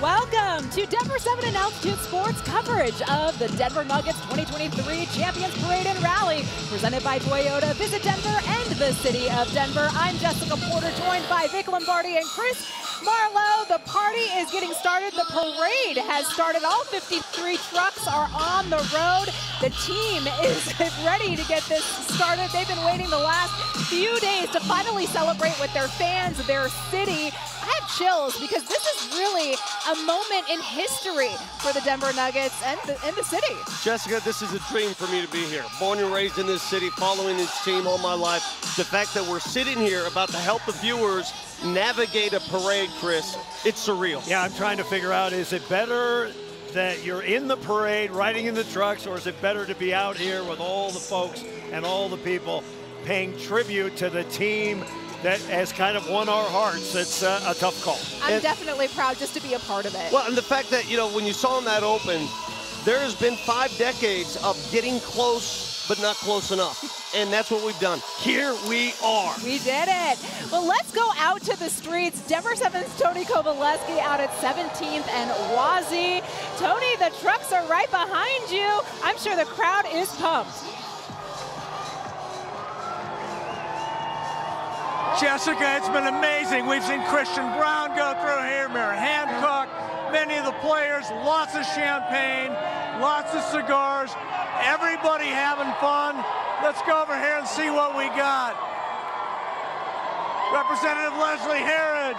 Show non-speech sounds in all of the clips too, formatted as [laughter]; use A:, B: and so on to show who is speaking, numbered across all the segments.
A: Welcome to Denver 7 and Altitude Sports coverage of the Denver Nuggets 2023 Champions Parade and Rally, presented by Toyota. Visit Denver and the city of Denver. I'm Jessica Porter, joined by Vic Lombardi and Chris Marlowe. The party is getting started. The parade has started. All 53 trucks are on the road. The team is [laughs] ready to get this started. They've been waiting the last few days to finally celebrate with their fans, their city. I have chills because this is really a moment in history for the Denver Nuggets and the, and the city.
B: Jessica, this is a dream for me to be here. Born and raised in this city, following this team all my life. The fact that we're sitting here about to help the viewers navigate a parade, Chris, it's surreal.
C: Yeah, I'm trying to figure out, is it better that you're in the parade, riding in the trucks, or is it better to be out here with all the folks and all the people paying tribute to the team that has kind of won our hearts. It's uh, a tough call.
A: I'm
B: And-
A: definitely proud just to be a part of it.
B: Well, and the fact that, you know, when you saw him that open, there has been five decades of getting close, but not close enough. [laughs] And that's what we've done. Here we are.
A: We did it. Well, let's go out to the streets. Denver 7's Tony Kovaleski out at 17th and Wazee. Tony, the trucks are right behind you. I'm sure the crowd is pumped.
D: Jessica, it's been amazing. We've seen Christian Braun go through here, Mayor Hancock, many of the players, lots of champagne, lots of cigars, everybody having fun. Let's go over here and see what we got. Representative Leslie Herod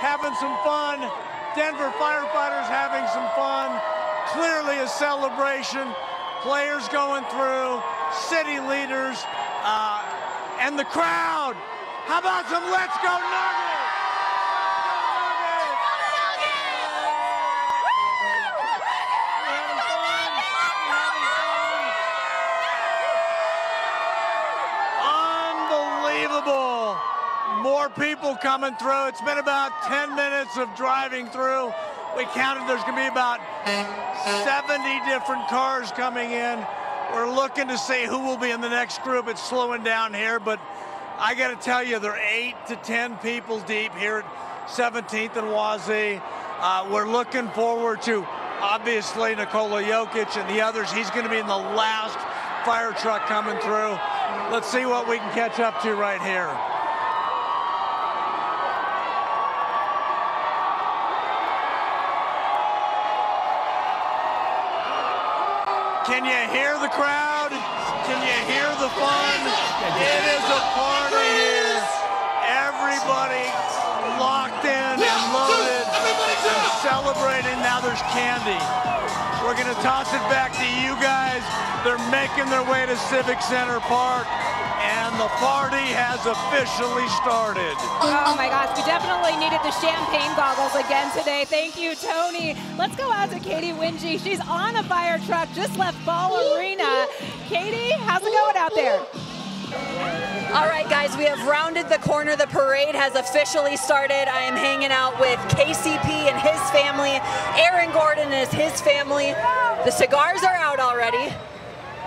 D: having some fun. Denver firefighters having some fun. Clearly a celebration. Players going through, city leaders, uh, and the crowd. How about some Let's Go Nuggets? Unbelievable. More people coming through. It's been about 10 minutes of driving through. We counted there's going to be about 70 different cars coming in. We're looking to see who will be in the next group. It's slowing down here, but I got to tell you, there are eight to 10 people deep here at 17th and Wazee. Uh, we're looking forward to, obviously, Nikola Jokic and the others. He's going to be in the last fire truck coming through. Let's see what we can catch up to right here. Can you hear the crowd? Can you hear the fun? Celebrating. Now there's candy. We're going to toss it back to you guys. They're making their way to Civic Center Park, and the party has officially started.
A: Oh my gosh, we definitely needed the champagne goggles again today. Thank you, Tony. Let's go out to Katy Winge. She's on a fire truck, just left Ball Arena. Katie, how's it going out there?
E: All right, guys, we have rounded the corner. The parade has officially started. I am hanging out with KCP and his family. Aaron Gordon is his family. The cigars are out already.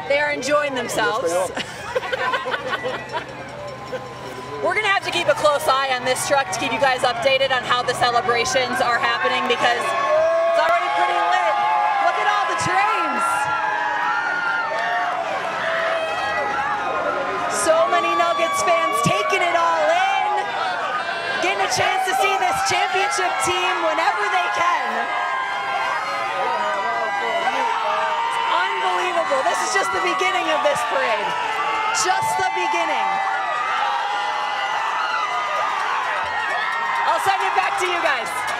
E: They are enjoying themselves. [laughs] We're going to have to keep a close eye on this truck to keep you guys updated on how the celebrations are happening because chance to see this championship team whenever they can. It's unbelievable. This is just the beginning of this parade. Just the beginning. I'll send it back to you guys.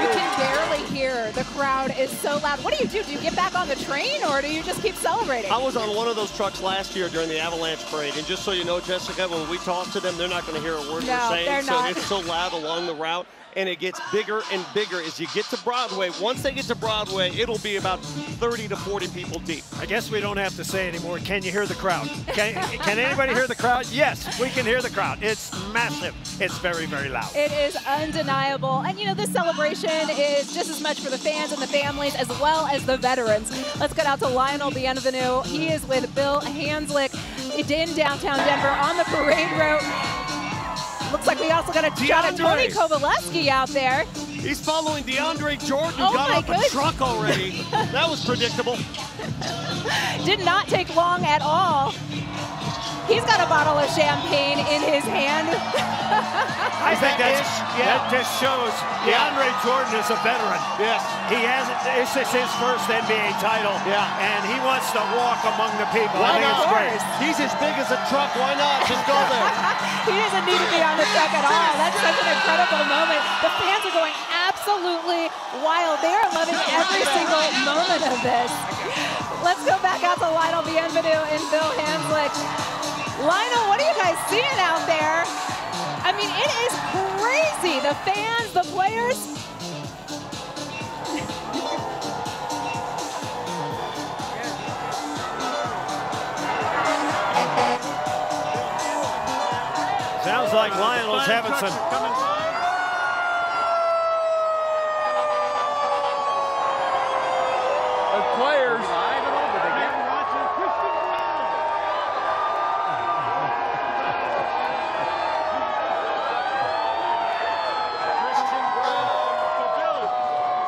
A: You can barely hear. The crowd is so loud. What do you do? Do you get back on the train or do you just keep celebrating?
B: I was on one of those trucks last year during the Avalanche parade, and just so you know, Jessica, when we talk to them, they're not going to hear a word
A: No,
B: we're saying.
A: they're
B: so it's so loud along the route, and it gets bigger and bigger as you get to Broadway. Once they get to Broadway, it'll be about 30 to 40 people deep.
C: I guess we don't have to say anymore. Can you hear the crowd? Can, can anybody hear the crowd? Yes, we can hear the crowd. It's massive. It's very, very loud.
A: It is undeniable. And you know, this celebration is just as much for the fans and the families as well as the veterans. Let's get out to Lionel Bienvenu. He is with Bill Hanzlik in downtown Denver on the parade route. Looks like we also got a shot at Tony
C: DeAndre.
A: Kovaleski out there.
B: He's following DeAndre Jordan, who
A: Oh
B: got off
A: goodness.
B: a truck already. [laughs] that was predictable.
A: Did not take long at all. He's got a bottle of champagne in his hand. [laughs]
C: I think that's.
B: Yeah.
C: that just shows
B: Yeah.
C: DeAndre Jordan is a veteran.
B: Yes.
C: He hasn't. This is his first NBA title.
B: Yeah.
C: And he wants to walk among the people.
B: Why
C: I think
B: not?
C: it's great.
B: He's as big as a truck. Why not? Just go there. [laughs]
A: he doesn't need to be on the truck at all. That's such an incredible moment. The fans are going absolutely wild. They are loving every single moment of this. Let's go back out to Lionel Bienvenu and Bill Hanzlik. Lionel, what are you guys seeing out there? I mean, it is crazy. The fans, the players.
C: Sounds like Lionel's having some.
F: The players.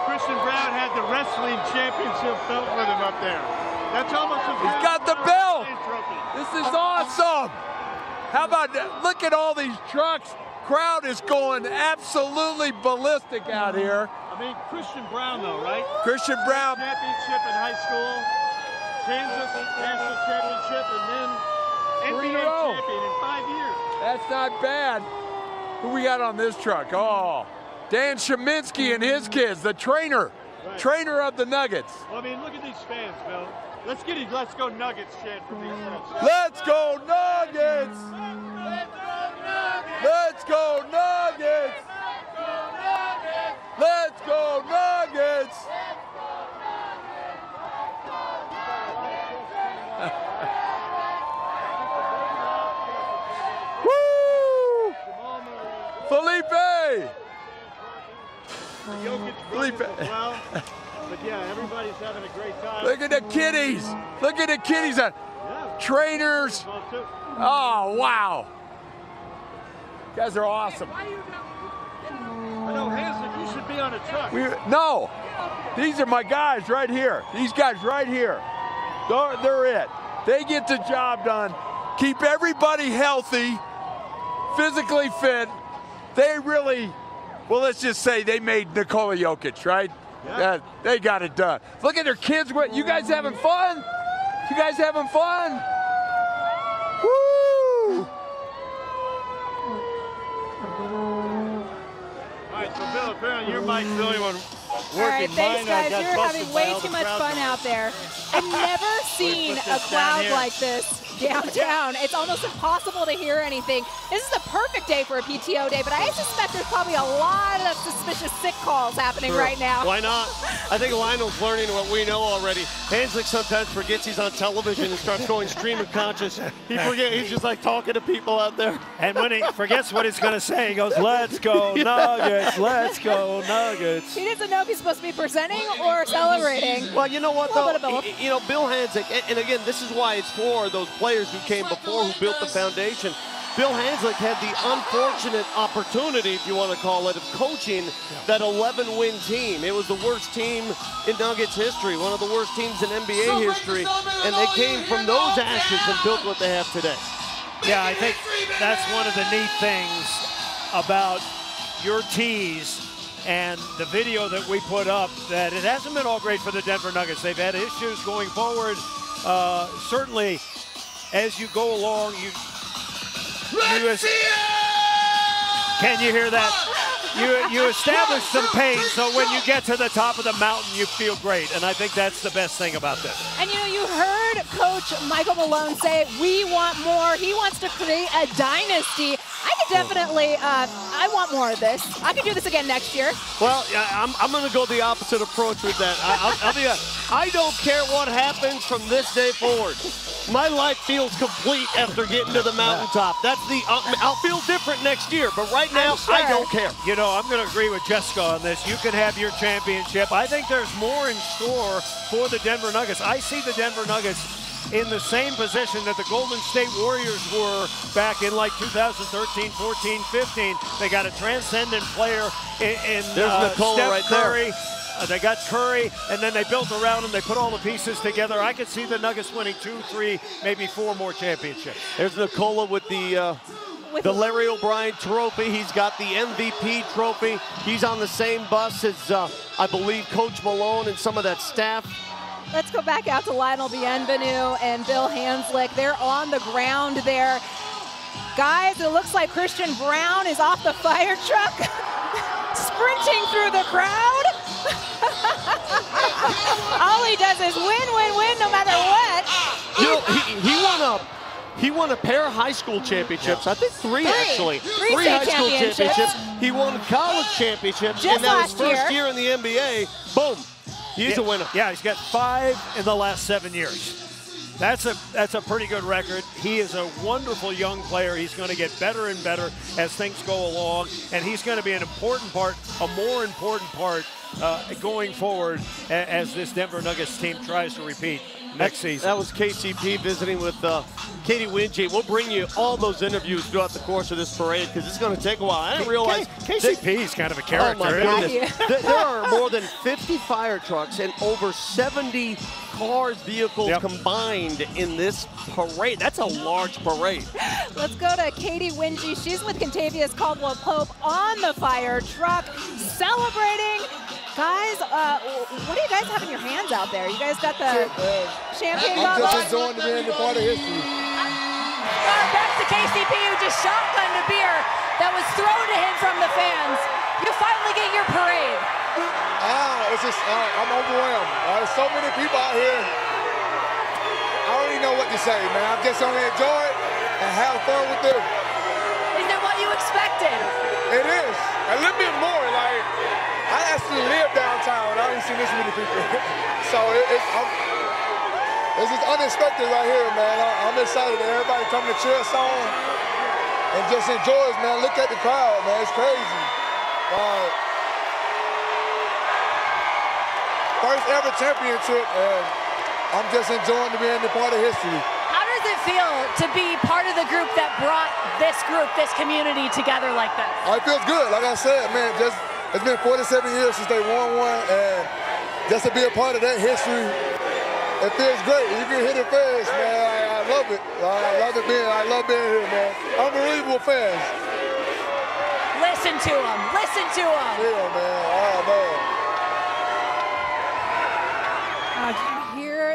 G: Christian Braun had the wrestling championship belt with him up there. That's almost as
F: He's
G: good
F: got the
G: as
F: belt.
G: trophy.
F: This is awesome. How about that? Look at all these trucks. Crowd is going absolutely ballistic out here.
G: I mean, Christian Braun, though, right?
F: Christian Braun.
G: Championship in high school, Kansas national championship, and then NBA champion in five years.
F: That's not bad. Who we got on this truck? Oh, Dan Sheminsky and his kids, the trainer,
G: Right.
F: trainer of the Nuggets.
G: Well, I mean, look at these fans, Bill. Let's get his "Let's Go Nuggets" chant from these.
F: Let's go Nuggets! Let's go Nuggets! Let's go Nuggets! [laughs] Woo! Felipe! Felipe.
G: brothers as well. But yeah, everybody's having a great time.
F: Look at the kiddies! Look at the kiddies! Trainers! Oh, wow! You guys are awesome.
G: I know, Hanzlik, you should be on a truck.
F: We, no, these are my guys right here. These guys right here. They're, they're it. They get the job done. Keep everybody healthy, physically fit. They really, well, let's just say they made Nikola Jokic, right?
G: Yeah.
F: They got it done. Look at their kids. What you guys having fun? You guys having fun? Woo!
G: So Bill, apparently your mic's the only one.
A: All right, thanks,
G: Mine,
A: guys. You're having way too much fun
G: noise.
A: out there. [laughs] I've never seen a crowd like this [laughs] downtown. It's almost impossible to hear anything. This is the perfect day for a PTO day, but I suspect there's probably a lot of suspicious sick calls happening
B: Sure.
A: right now.
B: Why not? I think Lionel's [laughs] learning what we know already. Hanzlik sometimes forgets he's on television and starts going stream of conscious. He forget he's just like talking to people out there.
C: And when he forgets what he's going to say, he goes, "Let's go Nuggets! Let's go Nuggets!"
A: He doesn't know if he's supposed to be presenting or celebrating.
B: Well, you know what,
A: A little
B: though?
A: bit of both.
B: You know, Bill Hanzlik, and- and again, this is why it's for those players who came before who built the foundation. Bill Hanzlik had the unfortunate opportunity, if you want to call it, of coaching that 11 win team. It was the worst team in Nuggets history, one of the worst teams in NBA history, and they came from those ashes and built what they have today.
C: Yeah, I think that's one of the neat things about your tease and the video that we put up that it hasn't been all great for the Denver Nuggets. They've had issues going forward. Uh, certainly, as you go along, you. you es- can you hear that? You, you establish some pain, so when you get to the top of the mountain, you feel great. And I think that's the best thing about this.
A: And you know, you heard Coach Michael Malone say, we want more. He wants to create a dynasty. I could definitely, uh, I want more of this. I could do this again next year.
B: Well, I'm, I'm going to go the opposite approach with that. I, I'll, I'll be a, I don't care what happens from this day forward. My life feels complete after getting to the mountaintop. That's the. Uh, I'll feel different next year, but right now
A: sure.
B: I don't care.
C: You know, I'm going to agree with Jessica on this. You can have your championship. I think there's more in store for the Denver Nuggets. I see the Denver Nuggets in the same position that the Golden State Warriors were back in like 2013, 14, 15. They got a transcendent player in, in
B: There's
C: uh,
B: Nikola
C: Steph
B: right there.
C: Curry. Uh, they got Curry, and then they built around him. They put all the pieces together. I could see the Nuggets winning two, three, maybe four more championships.
B: There's Nikola with the uh,
A: With
B: the Larry O'Brien trophy. He's got the MVP trophy. He's on the same bus as uh, I believe Coach Malone and some of that staff.
A: Let's go back out to Lionel Bienvenu and Bill Hanzlik. They're on the ground there. Guys, it looks like Christian Braun is off the fire truck, [laughs] sprinting through the crowd. [laughs] All he does is win, win, win, no matter what.
B: You know, he, he won a he won a pair of high school championships. I think three,
A: Three.
B: actually.
A: Three state
B: high school
A: championships.
B: He won college championships,
A: Just
B: and now his first
A: year.
B: year in the NBA. Boom, he's a winner.
C: Yeah, he's got five in the last seven years. That's a that's a pretty good record. He is a wonderful young player. He's going to get better and better as things go along, and he's going to be an important part, a more important part uh, going forward as this Denver Nuggets team tries to repeat next season.
B: That was KCP visiting with uh, Katy Winge. We'll bring you all those interviews throughout the course of this parade because it's going to take a while. I didn't realize
C: K- KCP is kind of a
B: Oh
C: character.
B: my
C: isn't
B: goodness! [laughs] there, there are more than 50 fire trucks and over 70 cars, vehicles
C: Yep.
B: combined in this parade. That's a large parade.
A: Let's go to Katy Winge. She's with Kentavious Caldwell Pope on the fire truck, celebrating. Guys, uh, what do you guys have in your hands out there? You guys got the champagne
H: I'm just
A: bottles?
H: enjoying to be in the part of history.
E: Uh, back to KCP, who just shotgunned a beer that was thrown to him from the fans. You finally get your parade.
H: Ah, it's just, uh, I'm overwhelmed. Uh, there's so many people out here. I don't even know what to say, man. I'm just going to enjoy it and have fun with them.
E: Is it what you expected?
H: It is. A little bit more. Like, I actually live downtown. I ain't seen this many people. [laughs] so it, it's, I'm, it's just unexpected right here, man. I, I'm excited that everybody come to cheer us on and just enjoy us, man. Look at the crowd, man. It's crazy. Uh, first ever championship, and I'm just enjoying to be in the part of history.
E: How does it feel to be part of the group that brought this group, this community together like this?
H: Uh, It feels good. Like I said, man, just it's been 47 years since they won one, and just to be a part of that history, it feels great. You can hit it fast, man. I, I love it. I love it being. I love being here, man. Unbelievable fans.
E: Listen to them. Listen to them.
H: Yeah, man. Oh man.
A: Uh, did you hear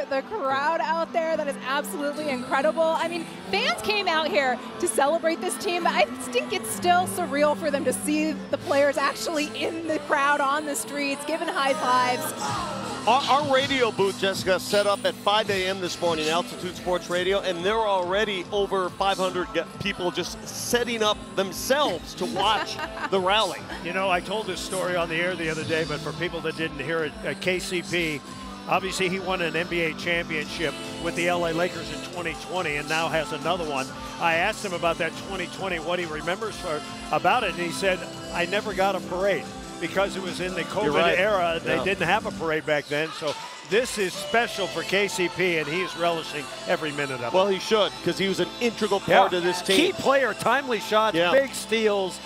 A: the crowd out there? That is absolutely incredible. I mean, fans came out here to celebrate this team, but I think it's still surreal for them to see the players actually in the crowd on the streets, giving high fives.
B: Our, our radio booth, Jessica, set up at 5 a.m. this morning, Altitude Sports Radio, and there are already over 500 people just setting up themselves to watch [laughs] the rally.
C: You know, I told this story on the air the other day, but for people that didn't hear it, uh, KCP, obviously he won an NBA championship with the LA Lakers in 2020 and now has another one. I asked him about that 2020, what he remembers for, about it, and he said, I never got a parade because it was in the COVID
B: right.
C: era. They
B: Yeah.
C: didn't have a parade back then. So this is special for KCP, and he's relishing every minute of it.
B: Well, he should, because he was an integral part of this team.
C: Key player, timely shots,
B: Yeah.
C: big steals,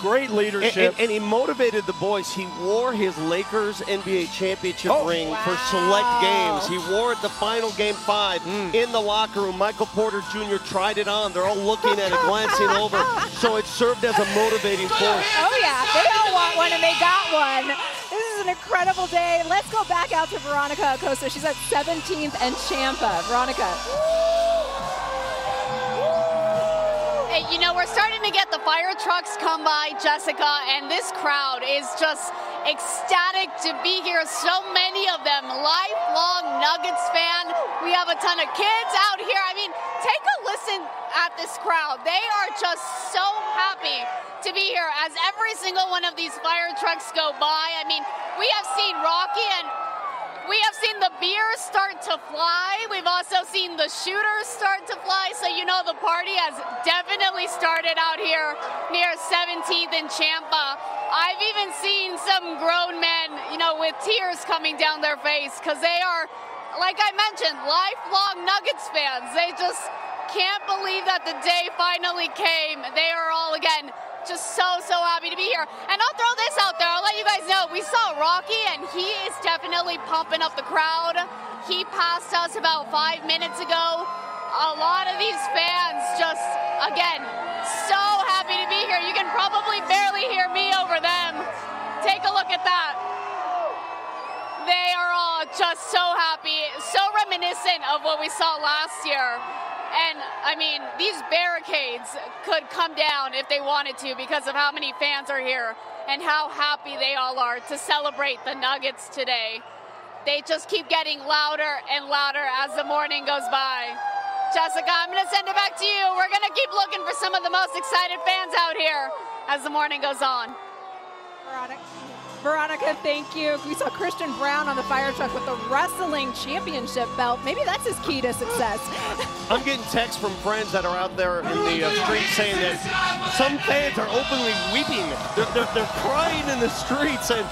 C: great leadership.
B: and- and he motivated the boys. He wore his Lakers NBA championship
C: Oh.
B: ring for select games. He wore it the final game five
C: Mm.
B: in the locker room. Michael Porter Jr. tried it on. They're all looking at it, glancing over. So it served as a motivating force.
A: Oh yeah, they all want one and they got one. This is an incredible day. Let's go back out to Veronica Acosta. She's at 17th and Champa. Veronica.
I: You know, we're starting to get the fire trucks come by, Jessica, and this crowd is just ecstatic to be here. So many of them, lifelong Nuggets fan. We have a ton of kids out here. I mean, take a listen at this crowd. They are just so happy to be here as every single one of these fire trucks go by. I mean, we have seen Rocky and we have seen the beers start to fly. We've also seen the shooters start to fly. So you know the party has definitely started out here near 17th and Champa. I've even seen some grown men, you know, with tears coming down their face because they are like I mentioned, lifelong Nuggets fans. They just can't believe that the day finally came. They are all, again, just so, so happy to be here. And I'll throw this out there. I'll let you guys know. We saw Rocky, and he is definitely pumping up the crowd. He passed us about five minutes ago. A lot of these fans just, again, so happy to be here. You can probably barely hear me over them. Take a look at that. They are all just so happy, so reminiscent of what we saw last year. And I mean, these barricades could come down if they wanted to because of how many fans are here and how happy they all are to celebrate the Nuggets today. They just keep getting louder and louder as the morning goes by. Jessica, I'm going to send it back to you. We're going to keep looking for some of the most excited fans out here as the morning goes on.
A: Veronica, thank you. We saw Christian Braun on the fire truck with the wrestling championship belt. Maybe that's his key to success. [laughs]
B: I'm getting texts from friends that are out there in the uh, streets saying that some fans are openly weeping. They're, they're, they're crying in the streets. And,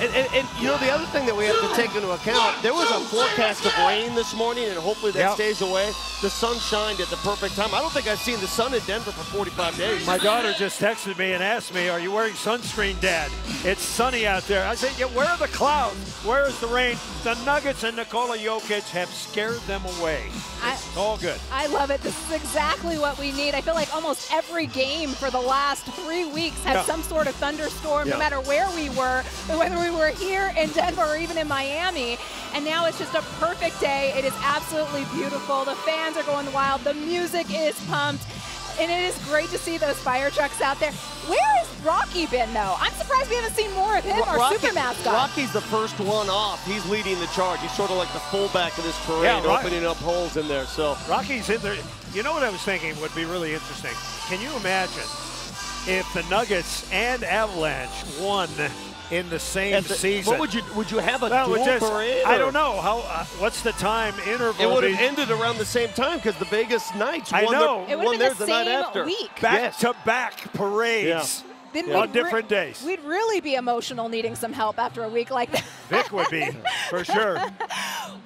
B: and, and, and, you know, the other thing that we have to take into account, there was a forecast of rain this morning, and hopefully that
C: Yep.
B: stays away. The sun shined at the perfect time. I don't think I've seen the sun in Denver for 45 days.
C: My daughter just texted me and asked me, "Are you wearing sunscreen, Dad? It's sunny out there." I said, "Yeah, where are the clouds? Where is the rain?" The Nuggets and Nikola Jokic have scared them away.
A: I,
C: It's all good.
A: I love it. This is exactly what we need. I feel like almost every game for the last three weeks had
C: Yeah.
A: some sort of thunderstorm, no matter where we were, whether we were here in Denver or even in Miami. And now it's just a perfect day. It is absolutely beautiful. The fans are going wild. The music is pumped. And it is great to see those fire trucks out there. Where has Rocky been, though? I'm surprised we haven't seen more of him, our
B: Rocky-
A: super mascot.
B: Rocky's the first one off. He's leading the charge. He's sort of like the fullback of this parade,
C: Yeah, right.
B: opening up holes in there. So
C: Rocky's in there. You know what I was thinking would be really interesting? Can you imagine if the Nuggets and Avalanche won in the same
B: the-
C: season?
B: What would you would you have a
C: Well,
B: dual
C: just-
B: parade?
C: I don't know how. Uh, what's the time interval?
B: It would have ended around the same time because the Vegas Knights
C: I
B: won,
C: know.
B: their,
A: It would
B: won
A: have
B: theirs
A: been
B: the
A: the
B: night
A: same
B: after.
A: week.
C: back
B: Yes.
C: to back parades
A: Then
C: on different days.
A: We'd really be emotional needing some help after a week like that.
C: Vic would be [laughs] for sure.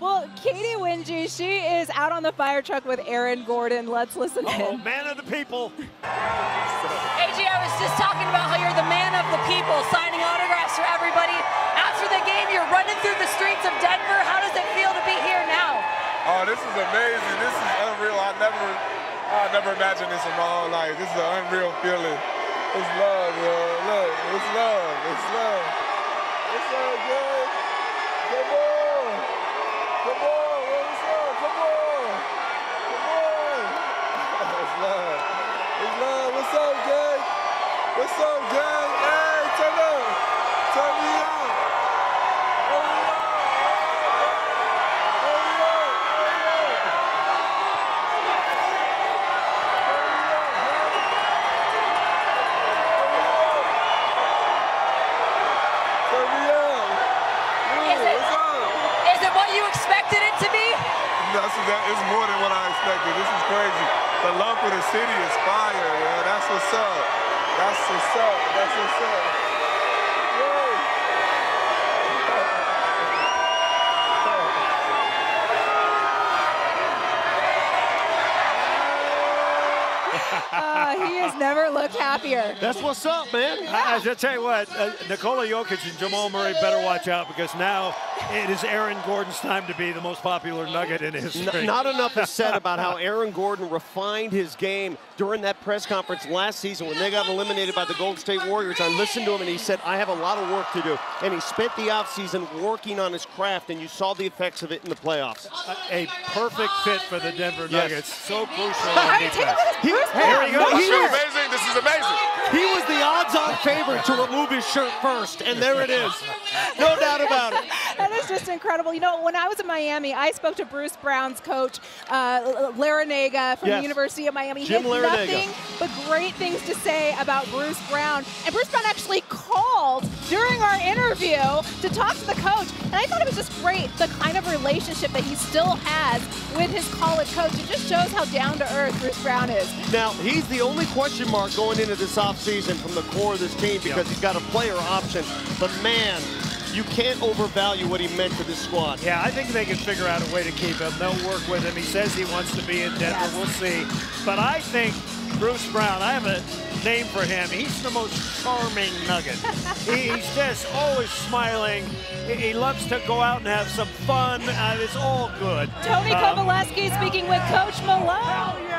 A: Well, Katy Winge, she is out on the fire truck with Aaron Gordon. Let's listen
C: Oh,
A: in.
C: man of the people.
E: AJ, I was just talking about how you're the man of the people, signing autographs for everybody. After the game, you're running through the streets of Denver. How does it feel to be here now?
H: Oh, this is amazing. This is unreal. I never, I never imagined this in my whole life. This is an unreal feeling. It's love, yo. Look, it's love. It's love. It's so good. Come on. Come on. What's up? Come on. Come on. It's love. It's love. What's up, gang? What's up, gang? Hey, turn up. Turn me up. The love for the city is fire, yeah. That's what's up. That's what's up. That's what's up.
A: Uh, he has never looked happier.
B: That's what's up, man.
C: I, I should tell you what, uh, Nikola Jokic and Jamal Murray better watch out because now it is Aaron Gordon's time to be the most popular Nugget in history.
B: N- not enough is said about how Aaron Gordon refined his game during that press conference last season when they got eliminated by the Golden State Warriors. I listened to him and he said, I have a lot of work to do. And he spent the offseason working on his craft, and you saw the effects of it in the playoffs.
C: a perfect fit for the Denver
B: Yes.
C: Nuggets. So crucial
A: All
C: on
A: right, take a look at
B: He-
A: Bruce
B: hey,
A: Brown.
B: there you go.
A: No
B: He
H: This is amazing. This is amazing.
B: He was the odds-on favorite to remove his shirt first, and there it is. No doubt about it.
A: That is just incredible. You know, when I was in Miami, I spoke to Bruce Brown's coach, uh, Larrañaga from
B: Yes.
A: the University of Miami.
B: Jim
A: he had
B: Larrañaga.
A: nothing but great things to say about Bruce Brown. And Bruce Brown actually called during our interview to talk to the coach. And I thought it was just great, the kind of relationship that he still has with his college coach. It just shows how down to earth Bruce Brown is.
B: Now, he's the only question mark going into this offseason from the core of this team because he's got a player option. But man, you can't overvalue what he meant to this squad.
C: Yeah, I think they can figure out a way to keep him. They'll work with him. He says he wants to be in Denver.
A: Yes.
C: We'll see. But I think Bruce Brown, I have a name for him. He's the most charming nugget. [laughs] he, he's just always smiling. He, he loves to go out and have some fun. Uh, it's all good.
A: Tony
C: Um,
A: Kovaleski speaking with Coach Malone.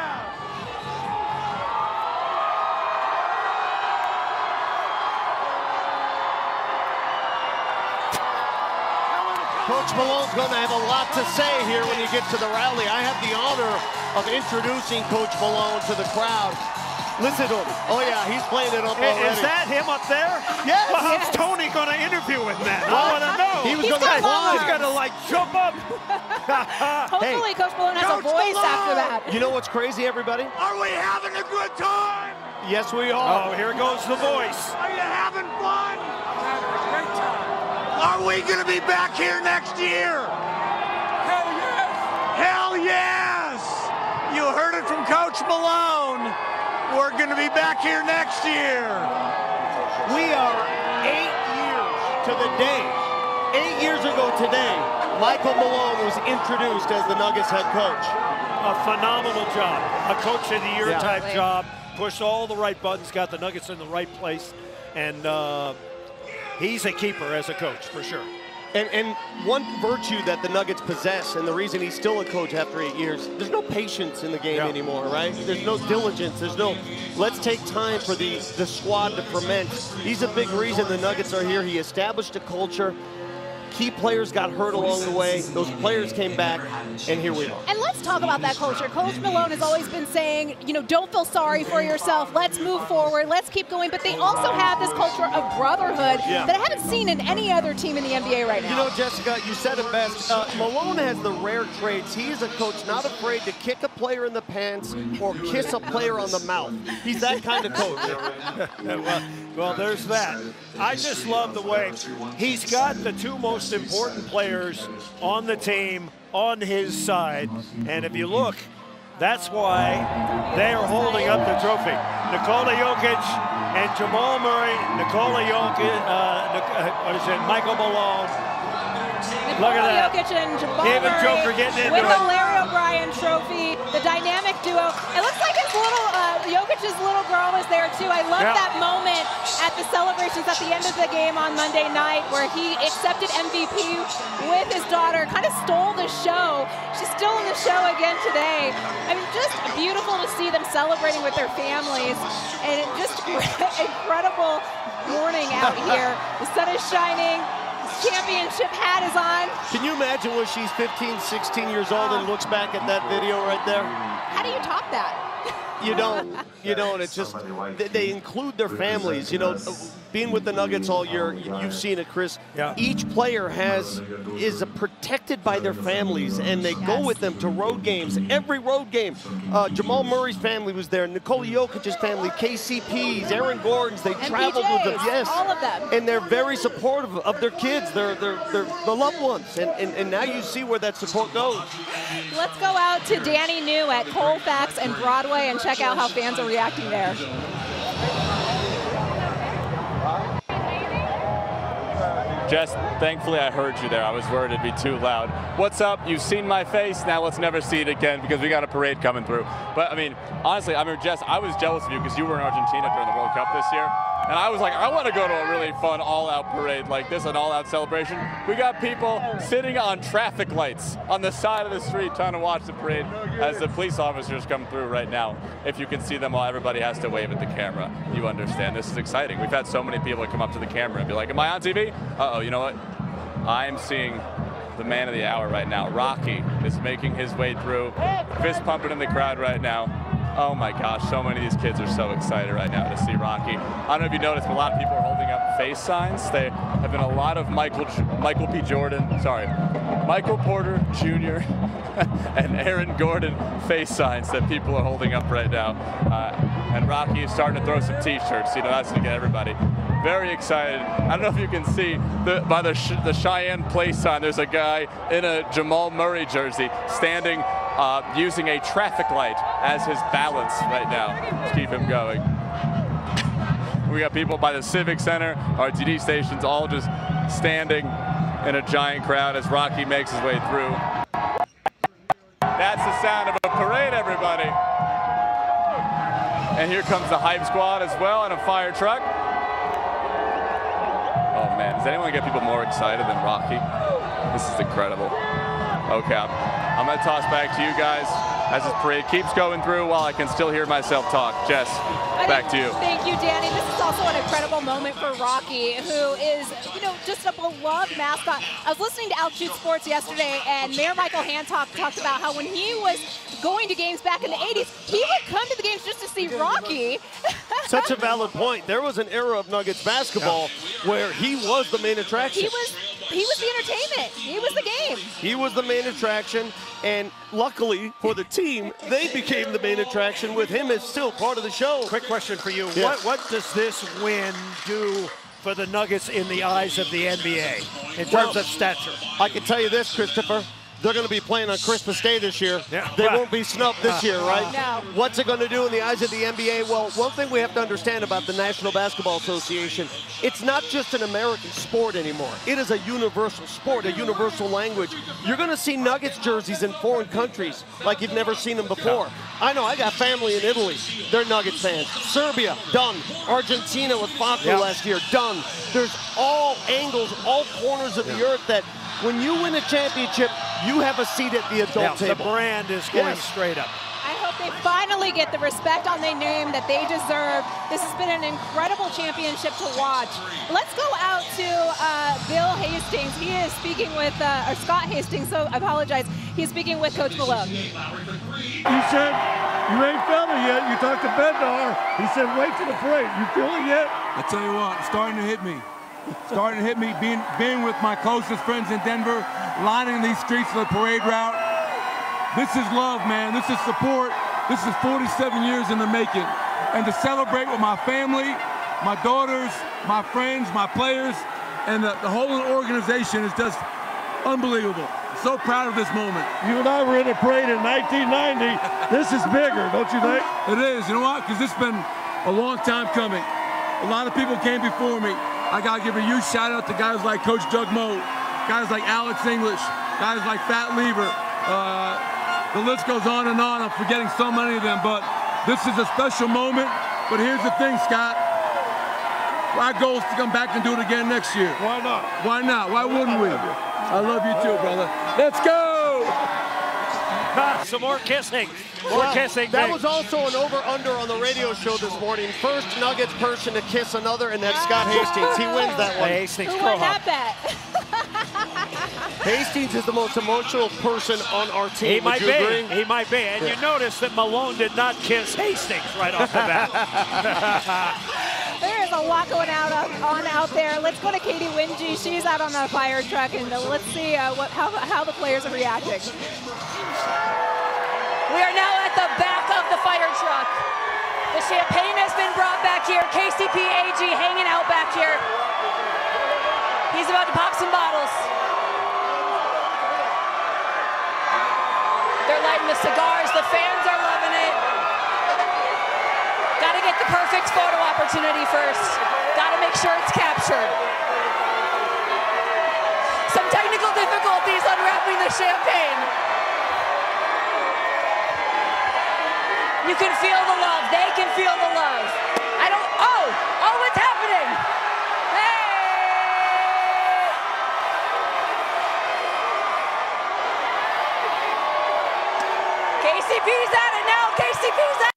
B: Coach Malone's going to have a lot to say here when you get to the rally. I have the honor of introducing Coach Malone to the crowd. Listen to him. Oh, yeah, he's playing it up
C: i-
B: already.
C: Is that him up there?
B: Yes.
C: Well, how's
A: Yes.
C: Tony going to interview him then? I want to know.
B: He was
A: He's
B: gonna climb.
C: He's going to like jump up. [laughs]
A: Hopefully, Coach Malone has
D: Coach
A: a voice
D: Malone!
A: after that.
B: You know what's crazy, everybody?
D: Are we having a good time?
B: Yes, we are.
C: Oh, here goes the voice.
D: Are you having fun? Are we going to be back here next year? Hell yes! Hell yes! You heard it from Coach Malone. We're going to be back here next year.
B: We are eight years to the day. Eight years ago today, Michael Malone was introduced as the Nuggets head coach.
C: A phenomenal job. A coach of the year
B: Yeah.
C: type job. Pushed all the right buttons, got the Nuggets in the right place, and uh, he's a keeper as a coach for sure.
B: And, and one virtue that the Nuggets possess, and the reason he's still a coach after eight years, there's no patience in the game
C: Yeah.
B: anymore, right? There's no diligence. There's no, let's take time for the, the squad to ferment. He's a big reason the Nuggets are here. He established a culture. Key players got hurt along the way. Those players came back, and here we are.
A: And let's talk about that culture. Coach Malone has always been saying, you know, don't feel sorry for yourself. Let's move forward. Let's keep going. But they also have this culture of brotherhood
B: Yeah.
A: that I haven't seen in any other team in the NBA right now.
B: You know, Jessica, you said it best. Uh, Malone has the rare traits. He is a coach not afraid to kick a player in the pants or kiss a player on the mouth. He's that kind of coach. [laughs]
C: Well, well, there's that. I just love the way he's got the two most important players on the team on his side. And if you look, that's why they are holding up the trophy. Nikola Jokic and Jamal Murray, Nikola Jokic, uh, uh, what is it, Michael Malone. Look at that.
A: Jokic and Jamal Murray
C: Joker getting into it.
A: The O'Brien trophy, the dynamic duo. It looks like his little uh, Jokic's little girl was there too. I love
C: Yeah.
A: that moment at the celebrations at the end of the game on Monday night where he accepted MVP with his daughter, kind of stole the show. She's still in the show again today. I mean, just beautiful to see them celebrating with their families, and just [laughs] incredible morning out [laughs] here. The sun is shining. Championship hat is on.
B: Can you imagine when she's 15, 16 years old and oh. looks back at that video right there?
A: How do you top that?
B: You don't. [laughs] You don't. It's just they, they include their families. You know, being with the Nuggets all year, you- you've seen it, Chris.
C: Yeah.
B: Each player has is protected by their families, and they go with them to road games. Every road game. Uh, Jamal Murray's family was there. Nikola Jokic's family, KCP's, Aaron Gordon's. They traveled with them. Yes.
A: all of them.
B: And they're very supportive of their kids, their their, their the loved ones. And, and and now you see where that support goes.
A: Let's go out to Danny New at Colfax and Broadway and check out how fans are reacting there.
J: Jess, thankfully I heard you there. I was worried it'd be too loud. What's up? You've seen my face. Now let's never see it again because we got a parade coming through. But I mean, honestly, I mean, Jess, I was jealous of you because you were in Argentina during the World Cup this year. And I was like, I want to go to a really fun all-out parade like this, an all-out celebration. We got people sitting on traffic lights on the side of the street trying to watch the parade as the police officers come through right now. If you can see them all, everybody has to wave at the camera. You understand. This is exciting. We've had so many people come up to the camera and be like, am I on TV? Uh-oh, you know what? I'm seeing the man of the hour right now. Rocky is making his way through, fist pumping in the crowd right now. Oh my gosh, so many of these kids are so excited right now to see Rocky. I don't know if you noticed, but a lot of people are holding up face signs. There have been a lot of Michael Michael P. Jordan, sorry, Michael Porter Jr. [laughs] and Aaron Gordon face signs that people are holding up right now. Uh, and Rocky is starting to throw some T-shirts. You know, that's to get everybody very excited. I don't know if you can see the, by the, the Cheyenne place sign, there's a guy in a Jamal Murray jersey standing uh, using a traffic light as his balance right now to keep him going. We got people by the Civic Center, RTD stations, all just standing in a giant crowd as Rocky makes his way through. That's the sound of a parade, everybody. And here comes the hype squad as well in a fire truck. Man, does anyone get people more excited than Rocky? This is incredible. Okay, I'm, I'm gonna toss back to you guys as this parade keeps going through while I can still hear myself talk. Jess, back to you.
A: Thank you, Danny. This is also an incredible moment for Rocky, who is, you know, just a beloved mascot. I was listening to Altitude Sports yesterday, and Mayor Michael Hancock talked about how when he was going to games back in the 80s, he would come to the games just to see Rocky. [laughs]
B: Such a valid point. There was an era of Nuggets basketball where he was the main attraction.
A: He was he was the entertainment. He was the game.
B: He was the main attraction, and luckily for the team, they became the main attraction with him as still part of the show.
C: Quick question for you.
B: Yes.
C: What, what does this win do for the Nuggets in the eyes of the NBA in terms
B: Well,
C: of stature?
B: I can tell you this, Christopher. They're going to be playing on Christmas Day this year.
C: Yeah.
B: They won't be snubbed this year, uh-huh. right?
A: No.
B: What's it going to do in the eyes of the NBA? Well, one thing we have to understand about the National Basketball Association, it's not just an American sport anymore. It is a universal sport, a universal language. You're going to see Nuggets jerseys in foreign countries like you've never seen them before. I know, I got family in Italy. They're Nuggets fans. Serbia, done. Argentina with Facu
C: Yeah.
B: last year, done. There's all angles, all corners of the earth that when you win a championship, you have a seat at the adult
C: Yeah, the brand is going
B: Yes.
C: straight up.
A: I hope they finally get the respect on their name that they deserve. This has been an incredible championship to watch. Let's go out to uh, Bill Hastings. He is speaking with, uh, or Scott Hastings, so I apologize. He's speaking with Coach Malone.
K: He said you ain't felt it yet. You talked to Bednar. He said, wait till the parade. You feel it yet?
F: I tell you what, it's starting to hit me. Starting to hit me being being with my closest friends in Denver, lining these streets of the parade route. This is love, man. This is support. This is 47 years in the making. And to celebrate with my family, my daughters, my friends, my players, and the, the whole organization is just unbelievable. So proud of this moment.
K: You and I were in a parade in 1990. This is bigger, don't you think?
F: It is. You know what? Because it's been a long time coming. A lot of people came before me. I got to give a huge shout out to guys like Coach Doug Moe, guys like Alex English, guys like Fat Lever. Uh, the list goes on and on. I'm forgetting so many of them, but this is a special moment. But here's the thing, Scott. Our goal is to come back and do it again next year.
K: Why not?
F: Why not? Why wouldn't we? I love you too, brother. Let's go! [laughs]
C: Some more kissing. More
B: Well,
C: kissing.
B: That
C: Big.
B: was also an over-under on the radio show this morning. First Nuggets person to kiss another, and that's Scott Hastings. He wins that one.
C: Hastings
A: Who
C: Crow
A: won that bet? [laughs] [laughs]
B: Hastings is the most emotional person on our team.
C: He might be.
B: agree?
C: He might be. And you notice that Malone did not kiss Hastings right off the bat.
A: There is a lot going out on out there. Let's go to Katy Winge. She's out on the fire truck, and uh, let's see uh, what how, how the players are reacting.
E: We are now at the back of the fire truck. The champagne has been brought back here. KCP AG hanging out back here. He's about to pop some bottles. They're lighting the cigars. The fans are to get the perfect photo opportunity first. Got to make sure it's captured. Some technical difficulties unwrapping the champagne. You can feel the love. They can feel the love. I don't. Oh, oh, what's happening? Hey! KCP's at it now. KCP's at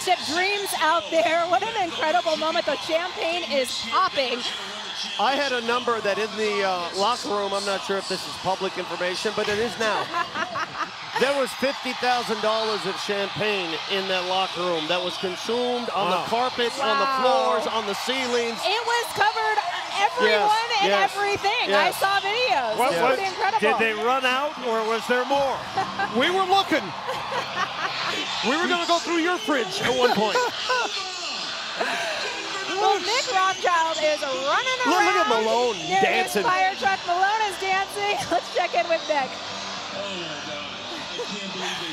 A: championship dreams out there. What an incredible moment. The champagne is popping.
B: I had a number that in the uh, locker room, I'm not sure if this is public information, but it is now. [laughs] there was $50,000 of champagne in that locker room that was consumed on
C: Wow.
B: the carpets, on the floors, on the ceilings.
A: It was covered everyone
B: Yes,
A: and
B: yes,
A: everything.
B: yes.
A: I saw videos.
C: What,
A: It's
C: what-
A: incredible.
C: did they run out or was there more? [laughs]
B: We were looking. We were going to go through your fridge at one point. [laughs]
A: Well, Nick Rothschild is running around.
B: look at Malone dancing.
A: Fire truck. Malone is dancing. [laughs] Let's check in with Nick.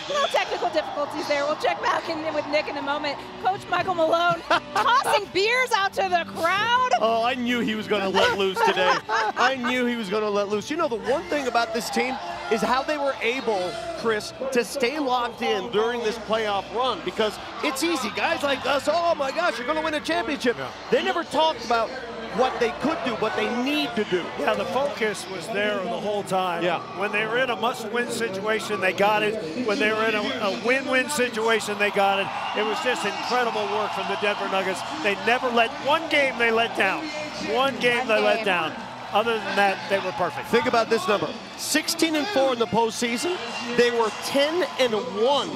A: Little technical difficulties there. We'll check back in with Nick in a moment. Coach Michael Malone [laughs] tossing beers out to the crowd.
B: Oh, I knew he was going to let loose today. I knew he was going to let loose. You know, the one thing about this team is how they were able, Chris, to stay locked in during this playoff run because it's easy. Guys like us, oh my gosh, you're going to win a championship. They never talked about what they could do, what they need to do.
C: Yeah, the focus was there the whole time.
B: Yeah.
C: When they were in a must-win situation, they got it. When they were in a, a win-win situation, they got it. It was just incredible work from the Denver Nuggets. They never let one game they let down. One game they let down. Other than that, they were perfect.
B: Think about this number 16 and 4 in the postseason. They were 10 and 1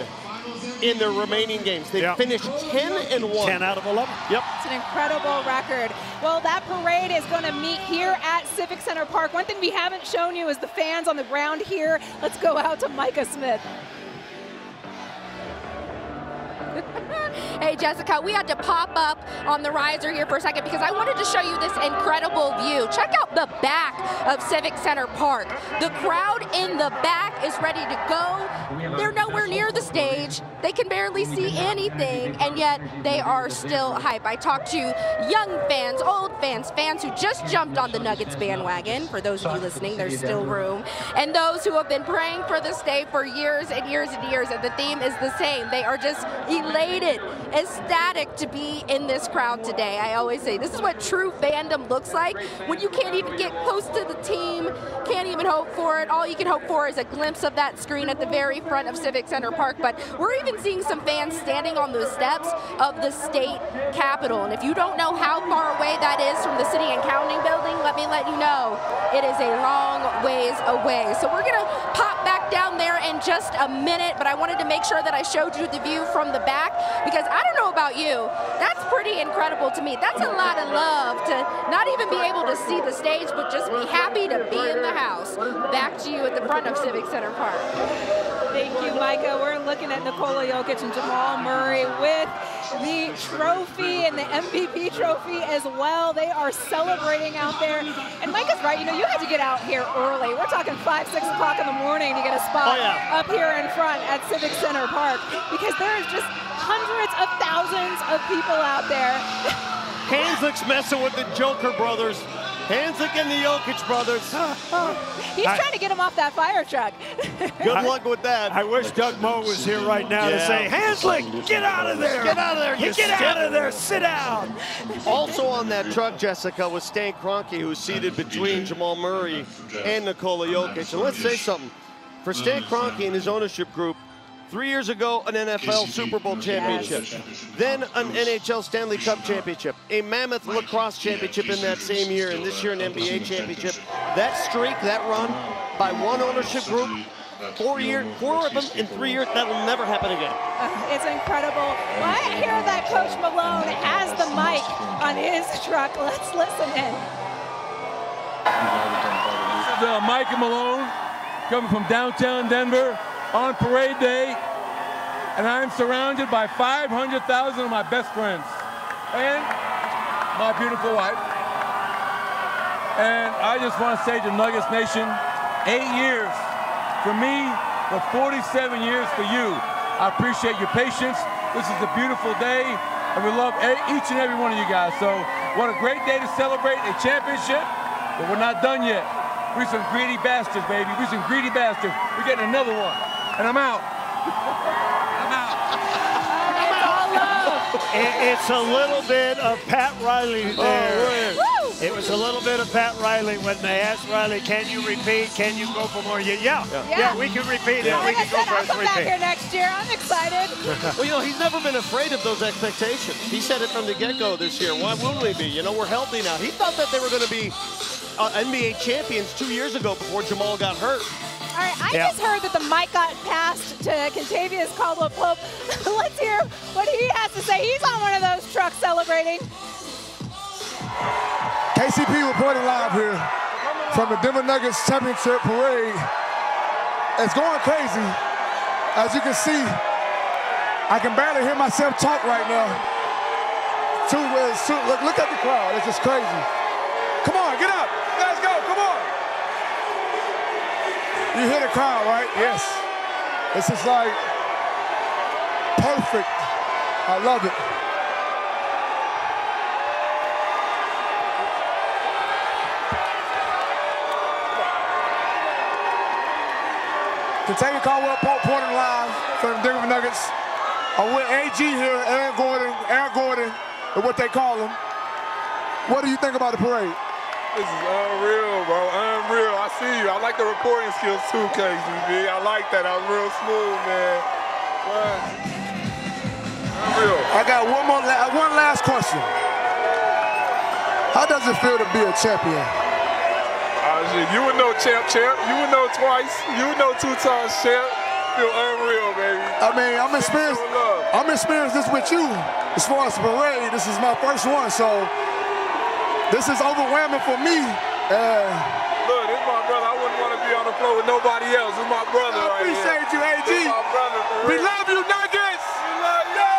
B: in their remaining games. They
C: Yeah.
B: finished 10 and 1.
C: 10 out of 11.
B: Yep.
A: It's an incredible record. Well, that parade is going to meet here at Civic Center Park. One thing we haven't shown you is the fans on the ground here. Let's go out to Micah Smith.
L: Hey, Jessica, we had to pop up on the riser here for a second because I wanted to show you this incredible view. Check out the back of Civic Center Park. The crowd in the back is ready to go. They're nowhere near the stage. They can barely see anything, and yet they are still hype. I talked to young fans, old fans, fans who just jumped on the Nuggets bandwagon. For those of you listening, there's still room. And those who have been praying for this day for years and years and years, and the theme is the same. They are just elated, ecstatic to be in this crowd today. I always say this is what true fandom looks like when you can't even get close to the team, can't even hope for it. All you can hope for is a glimpse of that screen at the very front of Civic Center Park. But we're even seeing some fans standing on the steps of the state capitol. And if you don't know how far away that is from the city and county building, let me let you know it is a long ways away. So we're gonna pop back down there in just a minute, but I wanted to make sure that I showed you the view from the back because I don't know about you, that's pretty incredible to me. That's a lot of love to not even be able to see the stage, but just be happy to be in the house. Back to you at the front of Civic Center Park.
A: Thank you, Micah. We're looking at Nikola Jokic and Jamal Murray with the trophy and the MVP trophy as well. They are celebrating out there. And Mike is right, you know, you had to get out here early. We're talking 5, 6 o'clock in the morning to get a spot
B: Oh, yeah.
A: up here in front at Civic Center Park because there is just hundreds of thousands of people out there. [laughs]
B: Hanzlik's messing with the Joker brothers. Hanzlik and the Jokic brothers. [laughs]
A: He's
C: I-
A: trying to get him off that fire truck.
B: Good luck with that.
C: I wish Doug Moe was here right now to say, Hanzlik, get out of there.
B: Get out of there, you
C: Get out of there. Sit down.
B: Also on that truck, Jessica, was Stan Kroenke, who's seated between Jamal Murray and Nikola Jokic. And let's say something. For Stan Kroenke and his ownership group, three years ago, an NFL Super Bowl championship. Then an NHL Stanley Cup championship. A mammoth lacrosse championship in that same year, and this year an NBA championship. That streak, that run by one ownership group, four year, four of them in three years, that will never happen again.
A: Uh, It's incredible. Well, I hear that Coach Malone has the mic on his truck. Let's listen in.
F: This is uh, Micah Malone coming from downtown Denver on parade day, and I'm surrounded by 500,000 of my best friends and my beautiful wife. And I just want to say to Nuggets Nation, eight years for me, but 47 years for you. I appreciate your patience. This is a beautiful day, and we love each and every one of you guys. So, what a great day to celebrate a championship, but we're not done yet. We're some greedy bastards, baby. We're some greedy bastards. We're getting another one. And I'm out. I'm out.
C: I'm It- It's a little bit of Pat Riley there. It was a little bit of Pat Riley when they asked Riley, "Can you repeat? Can you go for more?" Yeah, yeah, yeah,
A: Yeah.
C: we can repeat it. We
A: Like I
C: can go
A: said,
C: for
A: I'll
C: a
A: come back
C: repeat.
A: here next year. I'm excited. [laughs]
B: Well, you know, he's never been afraid of those expectations. He said it from the get-go this year. Why wouldn't we be? You know, we're healthy now. He thought that they were going to be uh, NBA champions two years ago before Jamal got hurt.
A: All right, I
B: Yeah.
A: just heard that the mic got passed to Kentavious Caldwell Pope. [laughs] Let's hear what he has to say. He's on one of those trucks celebrating.
M: KCP
H: KCP reporting live here from the Denver Nuggets Championship Parade. It's going crazy. As you can see, I can barely hear myself talk right now. Too, too, look, look at the crowd. It's just crazy. Come on, get up. Let's go. Come on. You hear the crowd, right? Yes. This is like perfect. I love it. Container Caldwell Pope Porter live from Denver Nuggets. I'm with AG here, Aaron Gordon, Aaron Gordon, and what they call him. What do you think about the parade?
N: This is unreal, bro. Unreal. I see you. I like the reporting skills too, KCP. I like that. I was real smooth, man. But, unreal.
H: I got one more, uh, one last question. How does it feel to be a champion?
N: Uh, you would know champ, champ. You would know twice. You would know two times champ. Feel unreal, baby.
H: I mean, I'm experienced. I'm experienced this with you. As far as parade, this is my first one, so this is overwhelming for me. Uh,
N: Look, this is my brother. I wouldn't want to be on the floor with nobody else. This is my brother
H: I
N: right
H: appreciate
N: here.
H: you, AG.
N: This is my brother, for
H: We love you, Nuggets.
N: We love you.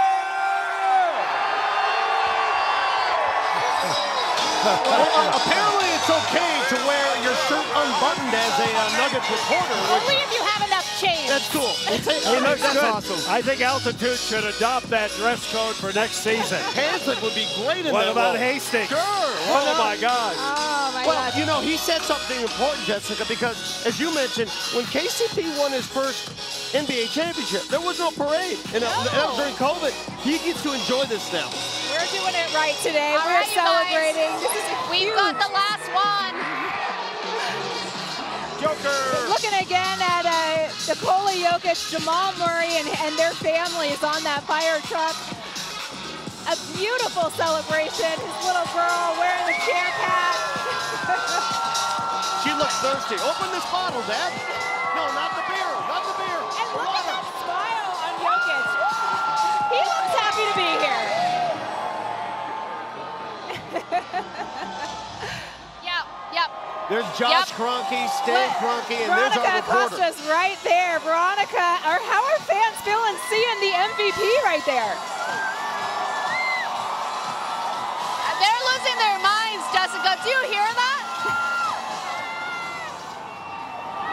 B: Well, apparently it's okay to wear your shirt unbuttoned as a uh, Nuggets reporter. which-
A: Only if you have enough change.
B: That's cool. [laughs]
C: He looks
B: that's
C: good.
B: awesome.
C: I think Altitude should adopt that dress code for next season.
B: Hanzlik would be great in
C: What
B: that
C: about
B: role.
C: Hastings?
B: Sure. why
C: Oh my God.
A: Oh my
B: Well,
A: God.
B: you know, he said something important, Jessica, because as you mentioned, when KCP won his first NBA championship, there was no parade. And uh, that was during COVID. He gets to enjoy this now.
A: We're doing it right today.
I: All
A: We're
I: right,
A: celebrating. This is
I: We've got the last one.
C: Joker.
A: Looking again at uh, Nikola Jokic, Jamal Murray, and, and their families on that fire truck. A beautiful celebration. His little girl wearing the champ hat. [laughs]
B: She looks thirsty. Open this bottle, Dad. There's Josh
I: Yep.
B: Kroenke, Stan Kroenke, and there's our
A: Veronica
B: reporter.
A: Acosta's right there. Veronica, or how are fans feeling seeing the MVP right there?
I: Uh, they're losing their minds, Jessica. Do you hear that?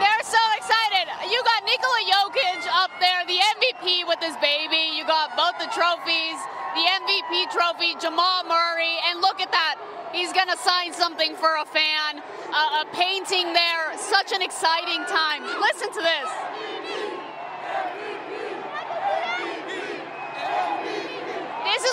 I: They're so excited. You got Nikola Jokic up there, the MVP with his baby. You got both the trophies, the MVP trophy, Jamal Murray, and look at that. He's gonna sign something for a fan, a, painting there. Such an exciting time. Listen to this.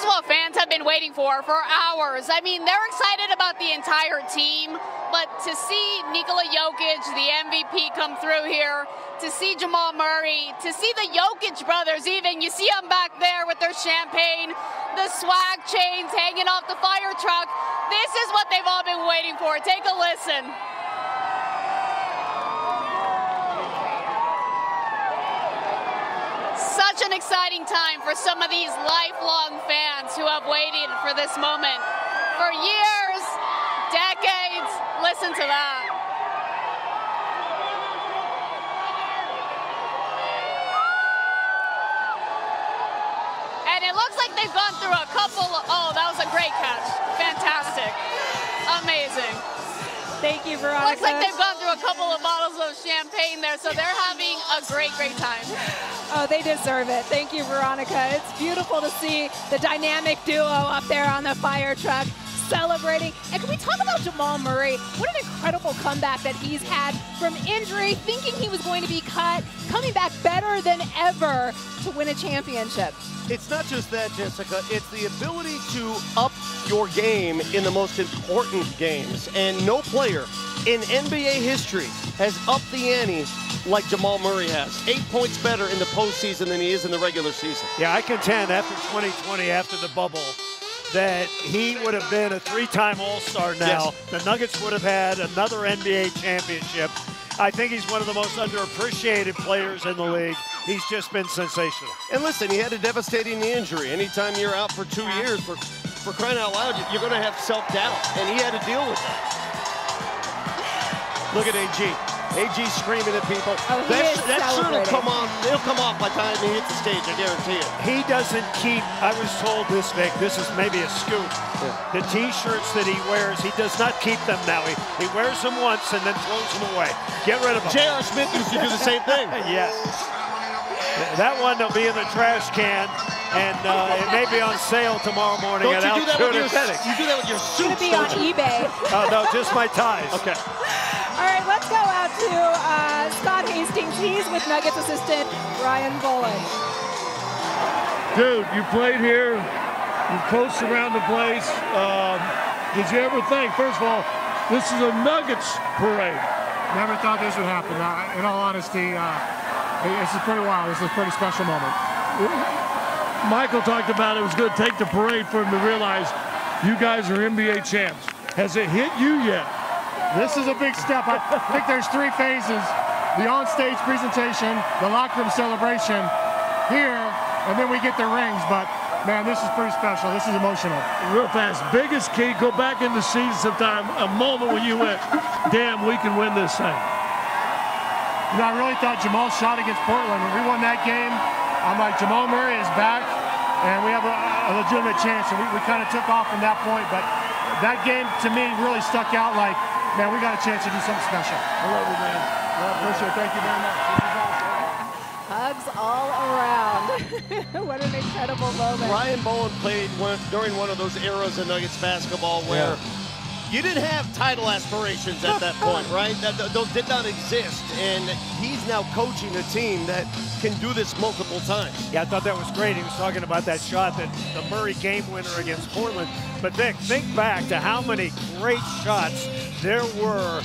I: What fans have been waiting for for hours. I mean, they're excited about the entire team, but to see Nikola Jokic, the MVP, come through here, to see Jamal Murray, to see the Jokic brothers even, you see them back there with their champagne, the swag chains hanging off the fire truck. This is what they've all been waiting for. Take a listen. Such an exciting time for some of these lifelong fans who have waited for this moment for years, decades. Listen to that. And it looks like they've gone through a couple of, oh, that was a great catch. Fantastic. Amazing.
A: Thank you, Veronica.
I: Looks like they've gone through a couple of bottles of champagne there, so they're having a great, great time.
A: Oh, they deserve it. Thank you, Veronica. It's beautiful to see the dynamic duo up there on the fire truck celebrating. And can we talk about Jamal Murray? What an incredible comeback that he's had from injury, thinking he was going to be cut, coming back better than ever to win a championship.
B: It's not just that, Jessica. It's the ability to up your game in the most important games. And no player in NBA history has upped the ante like Jamal Murray has. Eight points better in the postseason than he is in the regular season.
C: Yeah, I contend after 2020, after the bubble, that he would have been a three-time All-Star now. The Nuggets would have had another NBA championship. I think he's one of the most underappreciated players in the league. He's just been sensational.
B: And listen, he had a devastating knee injury. Anytime you're out for two years for for crying out loud, you're going to have self-doubt, and he had to deal with that. Look at AG. AG screaming at people.
A: Oh, he
B: that
A: is
B: that shirt will come on. It'll come off by the time he hits the stage. I guarantee it.
C: He doesn't keep, I was told this, Vic, this is maybe a scoop. The t-shirts that he wears, he does not keep them now. He, he wears them once and then throws them away. Get rid of them.
B: J.R. Smith used to do the same thing. [laughs]
C: yes. That one will be in the trash can, and uh, it may be on sale tomorrow morning
B: Don't
C: at
B: you do that with
C: Altitude
B: your,
C: Aesthetics.
B: you do that with your
A: It's going
B: suits,
A: to be
B: don't
A: on eBay.
C: Oh, no, just my ties.
B: Okay.
A: To uh, Scott Hastings. He's with Nuggets assistant Ryan Bowen.
K: Dude, you played here. You coached around the place. Um, did you ever think, first of all, this is a Nuggets parade?
M: Never thought this would happen. Uh, in all honesty, uh, this is pretty wild. This is a pretty special moment.
K: Michael talked about it was going to take the parade for him to realize you guys are NBA champs. Has it hit you yet?
M: This is a big step. I think there's three phases. The on-stage presentation, the locker room celebration here, and then we get the rings. But, man, this is pretty special. This is emotional.
K: Real fast, biggest key, go back in the season sometime, a moment when you went, damn, we can win this thing.
M: You know, I really thought Jamal shot against Portland. When we won that game, I'm like, Jamal Murray is back, and we have a, a legitimate chance. And we, we kind of took off from that point. But that game, to me, really stuck out like, man, we got a chance to do something special.
K: I love you, man.
M: Well, appreciate it. Thank you very much. This is awesome.
A: Hugs all around. [laughs] what an incredible moment.
B: Ryan Bowen played one, during one of those eras of Nuggets basketball where you didn't have title aspirations at that point, [laughs] right? That, those did not exist. And he's now coaching a team that can do this multiple times.
C: Yeah, I thought that was great. He was talking about that shot, that the Murray game winner against Portland. But Vic, think back to how many great shots there were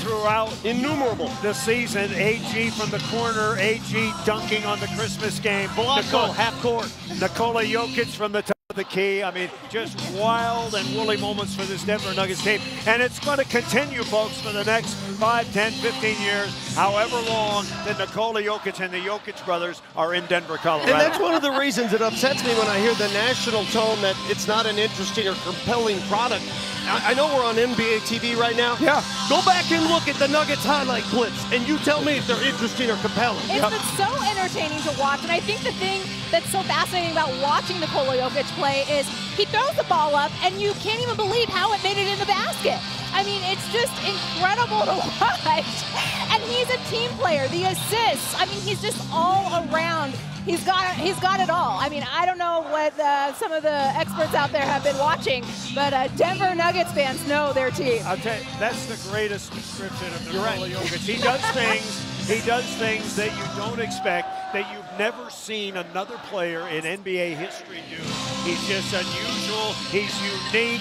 C: throughout
B: innumerable
C: the season. AG from the corner, AG dunking on the Christmas game.
B: Velasco, half court.
C: Nikola Jokic from the top the key. I mean, just wild and woolly moments for this Denver Nuggets team. And it's going to continue, folks, for the next 5, 10, 15 years, however long that Nikola Jokic and the Jokic brothers are in Denver, Colorado.
B: And that's one of the reasons it upsets me when I hear the national tone that it's not an interesting or compelling product. I, I know we're on NBA TV right now.
C: Yeah.
B: Go back and look at the Nuggets highlight clips, and you tell me if they're interesting or compelling.
A: It's been so entertaining to watch, and I think the thing that's so fascinating about watching Nikola Jokic play is he throws the ball up, and you can't even believe how it made it in the basket. I mean, it's just incredible to [laughs] watch. And he's a team player. The assists, I mean, he's just all around. He's got it. He's got it all. I mean, I don't know what uh, some of the experts out there have been watching, but uh, Denver Nuggets fans know their team.
C: I'll tell you, that's the greatest description of
B: You're
C: Nikola
B: right.
C: Jokic. He does things, he does things that you don't expect, that you've never seen another player in NBA history do. He's just unusual. He's unique.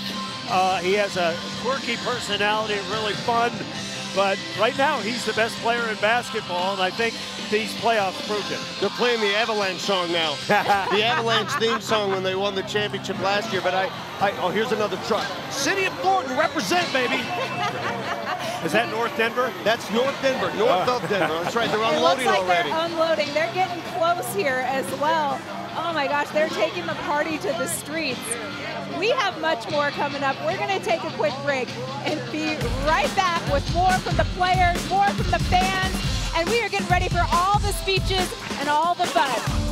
C: Uh, he has a quirky personality, really fun. But right now, he's the best player in basketball, and I think these playoffs proved it.
B: They're playing the Avalanche song now. [laughs] the Avalanche theme song when they won the championship last year. But I, I oh, here's another truck. City of Thornton, represent, baby.
C: Is that North Denver?
B: That's North Denver, north uh. of Denver. That's right. They're unloading [laughs]
A: It looks like
B: already.
A: they're unloading. They're getting close here as well. Oh my gosh, they're taking the party to the streets. We have much more coming up. We're going to take a quick break and be right back with more from the players, more from the fans, and we are getting ready for all the speeches and all the fun.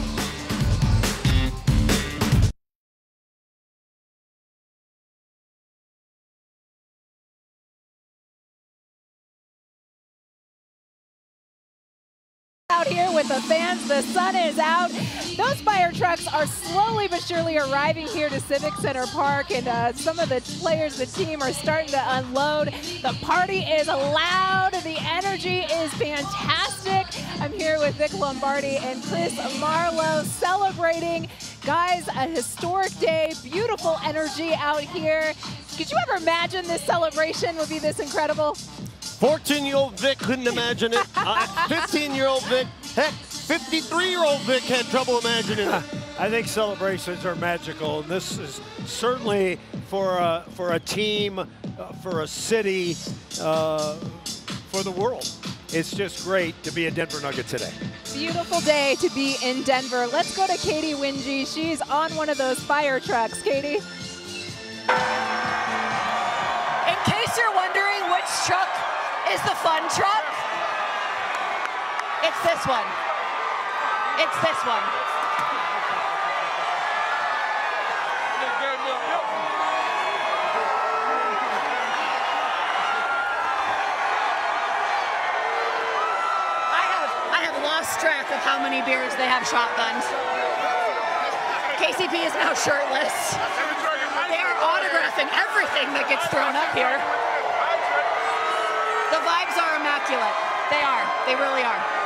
A: With the fans. The sun is out. Those fire trucks are slowly but surely arriving here to Civic Center Park, and uh, some of the players, the team, are starting to unload. The party is loud. The energy is fantastic. I'm here with Vic Lombardi and Chris Marlowe celebrating. Guys, a historic day, beautiful energy out here. Could you ever imagine this celebration would be this incredible?
B: 14-year-old Vic couldn't imagine it. 15-year-old Vic, Heck, 53-year-old Vic had trouble imagining it. [laughs]
C: I think celebrations are magical, and this is certainly for a, for a team, uh, for a city, uh, for the world. It's just great to be a Denver Nugget today.
A: Beautiful day to be in Denver. Let's go to Katy Winge. She's on one of those fire trucks. Katie.
E: In case you're wondering which truck is the fun truck, it's this one. It's this one. I have I have lost track of how many beers they have shotguns. KCP is now shirtless. They are autographing everything that gets thrown up here. The vibes are immaculate. They are. They really are.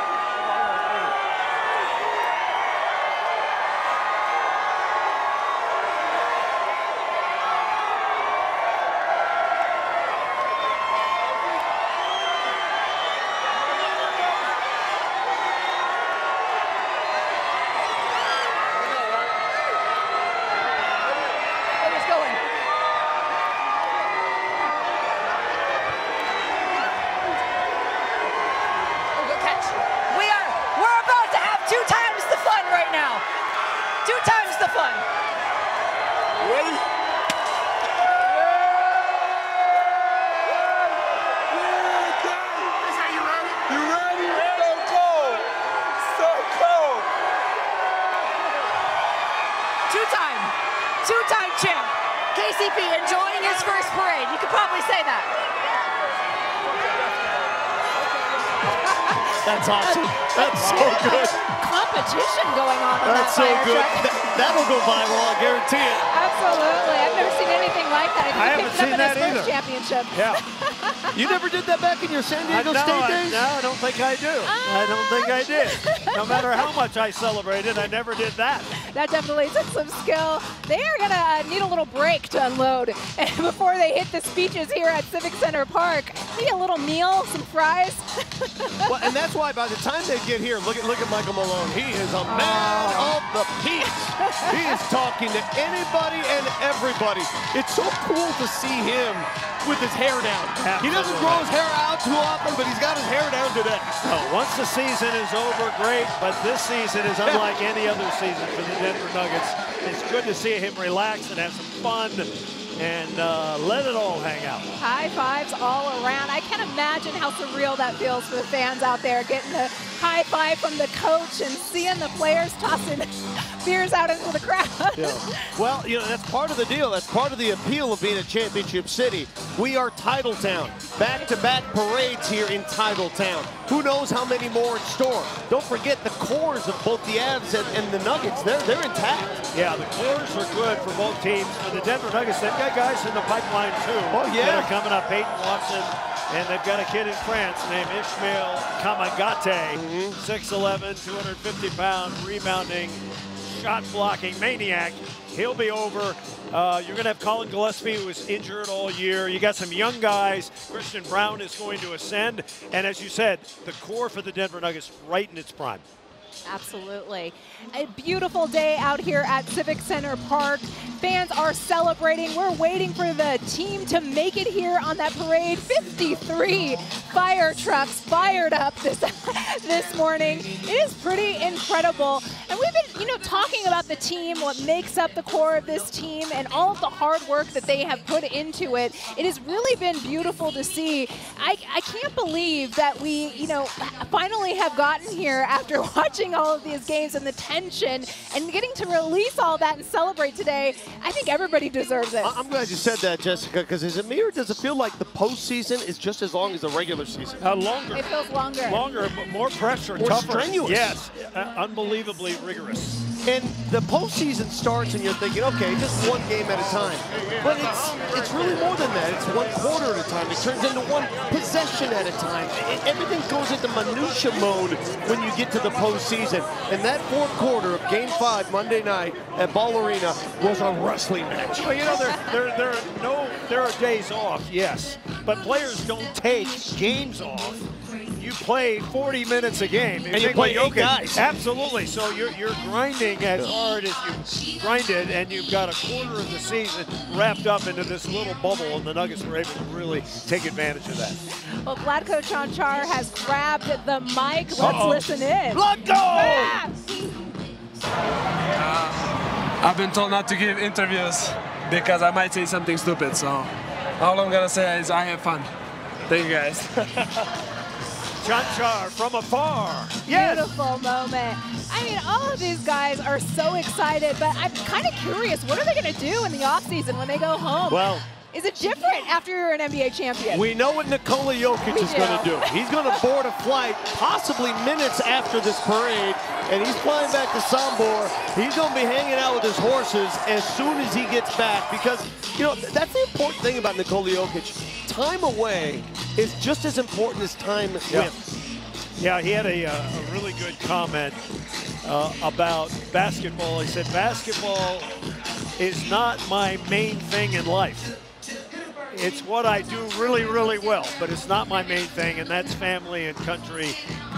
E: KCP enjoying his first parade. You could probably say that.
B: That's awesome. That's so good.
A: Competition going on on
B: That's
A: that
B: so
A: fire
B: good.
A: truck.
B: That, that'll go viral, I guarantee it.
A: Absolutely. I've never seen anything like that. I think
C: I haven't
A: picked it
C: seen
A: up in
C: that
A: his
C: either.
A: first championship.
C: Yeah. [laughs]
B: You never did that back in your San Diego
C: no,
B: State
C: I,
B: days?
C: no, I don't think I do. I don't think I did. [laughs] No matter how much I celebrated, I never did that.
A: That definitely took some skill. They are going to uh, need a little break to unload [laughs] before they hit the speeches here at Civic Center Park. Maybe a little meal, some fries. [laughs]
B: well, and that's why by the time they get here, look at look at Michael Malone. He is a man of the peace. he is talking to anybody and everybody. It's so cool to see him with his hair down. He doesn't grow his hair out too often, but he's got his hair down today.
C: No, once the season is over, great, but this season is unlike any other season for the Denver Nuggets. It's good to see him relax and have some fun and uh, let it all hang out.
A: High fives all around. I can't imagine how surreal that feels for the fans out there getting the high five from the coach and seeing the players tossing [laughs] beers out into the crowd.
B: Yeah. Well, you know, that's part of the deal. That's part of the appeal of being a championship city. We are Title Town. Back-to-back parades here in Title Town. Who knows how many more in store? Don't forget the cores of both the Avs and, and the Nuggets. They're they're intact.
C: Yeah, the cores are good for both teams. For the Denver Nuggets, they've got guys in the pipeline too.
B: Oh, yeah.
C: That are coming up. Peyton Watson, and they've got a kid in France named Ishmael Kamagate,
B: Mm-hmm.
C: 6'11", 250 pound, rebounding, shot blocking maniac. He'll be over. Uh, you're going to have Collin Gillespie, who was injured all year. You got some young guys. Christian Braun is going to ascend. And as you said, the core for the Denver Nuggets right in its prime.
A: Absolutely. A beautiful day out here at Civic Center Park. Fans are celebrating. We're waiting for the team to make it here on that parade. 53 fire trucks fired up this [laughs] this morning. It is pretty incredible. And we've been, you know, talking about the team, what makes up the core of this team, and all of the hard work that they have put into it. It has really been beautiful to see. I, I can't believe that we, you know, finally have gotten here after [laughs] watching all of these games and the tension and getting to release all that and celebrate today. I think everybody deserves it.
B: I- I'm glad you said that, Jessica, because is it me or does it feel like the postseason is just as long as the regular season?
C: Uh, longer.
A: It feels longer.
C: Longer, m- more pressure,
B: More
C: tougher.
B: strenuous.
C: Yes, uh, unbelievably rigorous.
B: And the postseason starts, and you're thinking, okay, just one game at a time. But it's it's really more than that. It's one quarter at a time. It turns into one possession at a time. It- everything goes into minutia mode when you get to the postseason. And that fourth quarter of Game Five Monday night at Ball Arena was a wrestling match.
C: Well, you know, there, there, there are no, there are days off, yes, but players don't take games off. You play 40 minutes a game.
B: And you play
C: Nikola
B: eight
C: Jokic-
B: guys.
C: Absolutely. So you're, you're grinding as hard as you grinded, and you've got a quarter of the season wrapped up into this little bubble, and the Nuggets were able to really take advantage of that.
A: Well, Vlatko Čančar has grabbed the mic. Let's
C: Uh-oh.
A: listen in.
C: Vlatko!
A: Ah!
O: I've been told not to give interviews because I might say something stupid. So all I'm gonna say is I have fun. Thank you guys. [laughs]
C: Čančar from afar. Yes.
A: Beautiful moment. I mean, all of these guys are so excited, but I'm kind of curious, what are they going to do in the offseason when they go home?
B: Well,
A: is it different after you're an NBA champion?
B: We know what Nikola Jokic
A: We
B: is going to
A: do.
B: do. He's going to board a flight, possibly minutes after this parade, and he's flying back to Sombor. He's going to be hanging out with his horses as soon as he gets back because, you know, that's the important thing about Nikola Jokic. Time away is just as important as time
C: Yeah.
B: with.
C: Yeah, he had a, uh, a really good comment uh, about basketball. He said, basketball is not my main thing in life. It's what I do really, really well, but it's not my main thing, and that's family and country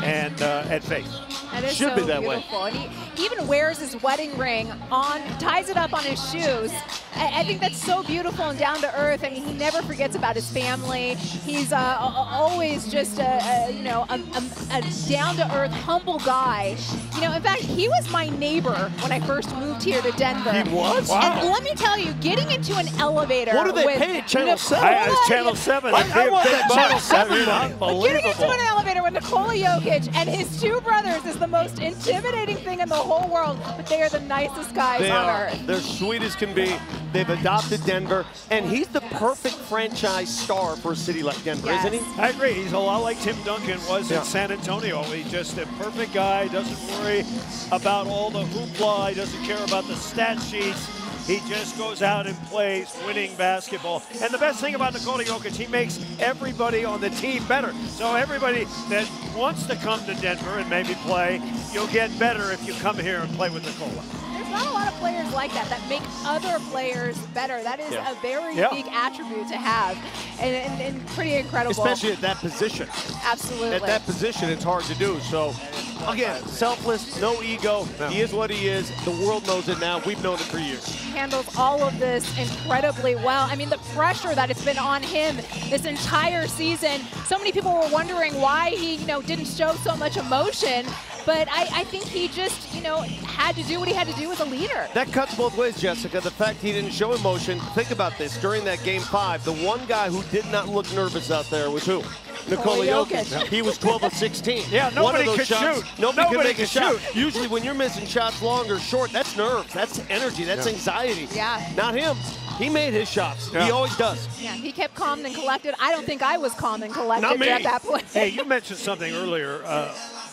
C: and uh, and faith.
A: That is
C: Should
A: so
C: be that way.
A: And he, even wears his wedding ring on, ties it up on his shoes. I, I think that's so beautiful and down to earth. I mean, he never forgets about his family. He's uh, always just a, a you know a, a, a down to earth, humble guy. You know, in fact, he was my neighbor when I first moved here to Denver.
B: He was?
A: And let me tell you, getting into an elevator.
B: What do they
A: with
B: pay at Channel 7? I- it's Channel 7. They pay
C: I want
B: big
C: that. Channel 7
B: I mean,
C: money.
A: But getting into an elevator with Nikola Jokic and his two brothers is the most intimidating thing in the whole world, but they are the nicest guys
B: They
A: on
B: are.
A: earth.
B: They're sweet as can be. They've adopted Denver, and he's the perfect franchise star for a city like Denver, isn't he?
C: I agree. He's a lot like Tim Duncan was
B: Yeah.
C: in San Antonio. He's just a perfect guy. Doesn't worry about all the hoopla. He doesn't care about the stat sheets. He just goes out and plays winning basketball. And the best thing about Nikola Jokic, he makes everybody on the team better. So everybody that wants to come to Denver and maybe play, you'll get better if you come here and play with Nikola.
A: There's not a lot of players like that that make other players better. That is
B: Yeah.
A: a very
B: Yeah.
A: unique attribute to have, and, and, and pretty incredible.
B: Especially at that position.
A: Absolutely.
B: At that position, it's hard to do. So, again, selfless, no ego. He is what he is. The world knows it now. We've known it for years.
A: He handles all of this incredibly well. I mean, the pressure that it's been on him this entire season. So many people were wondering why he, you know, didn't show so much emotion. But I, I think he just, you know, had to do what he had to do as a leader.
B: That cuts both ways, Jessica. The fact he didn't show emotion. Think about this. During that game five, the one guy who did not look nervous out there was who? Nikola
A: Nikola
B: Jokic.
A: Jokic.
B: He was 12 of 16. [laughs]
C: Yeah,
B: One
C: nobody
B: of those
C: could
B: shots,
C: shoot.
B: Nobody,
C: Nobody
B: can make a
C: could
B: shot. Usually, when you're missing shots long or short, that's nerves, that's energy, that's
C: Yeah.
B: anxiety.
A: Yeah.
B: Not him. He made his shots. He always does.
A: Yeah, he kept calm and collected. I don't think I was calm and collected
C: Not me.
A: at that point.
C: Hey, you mentioned something earlier uh,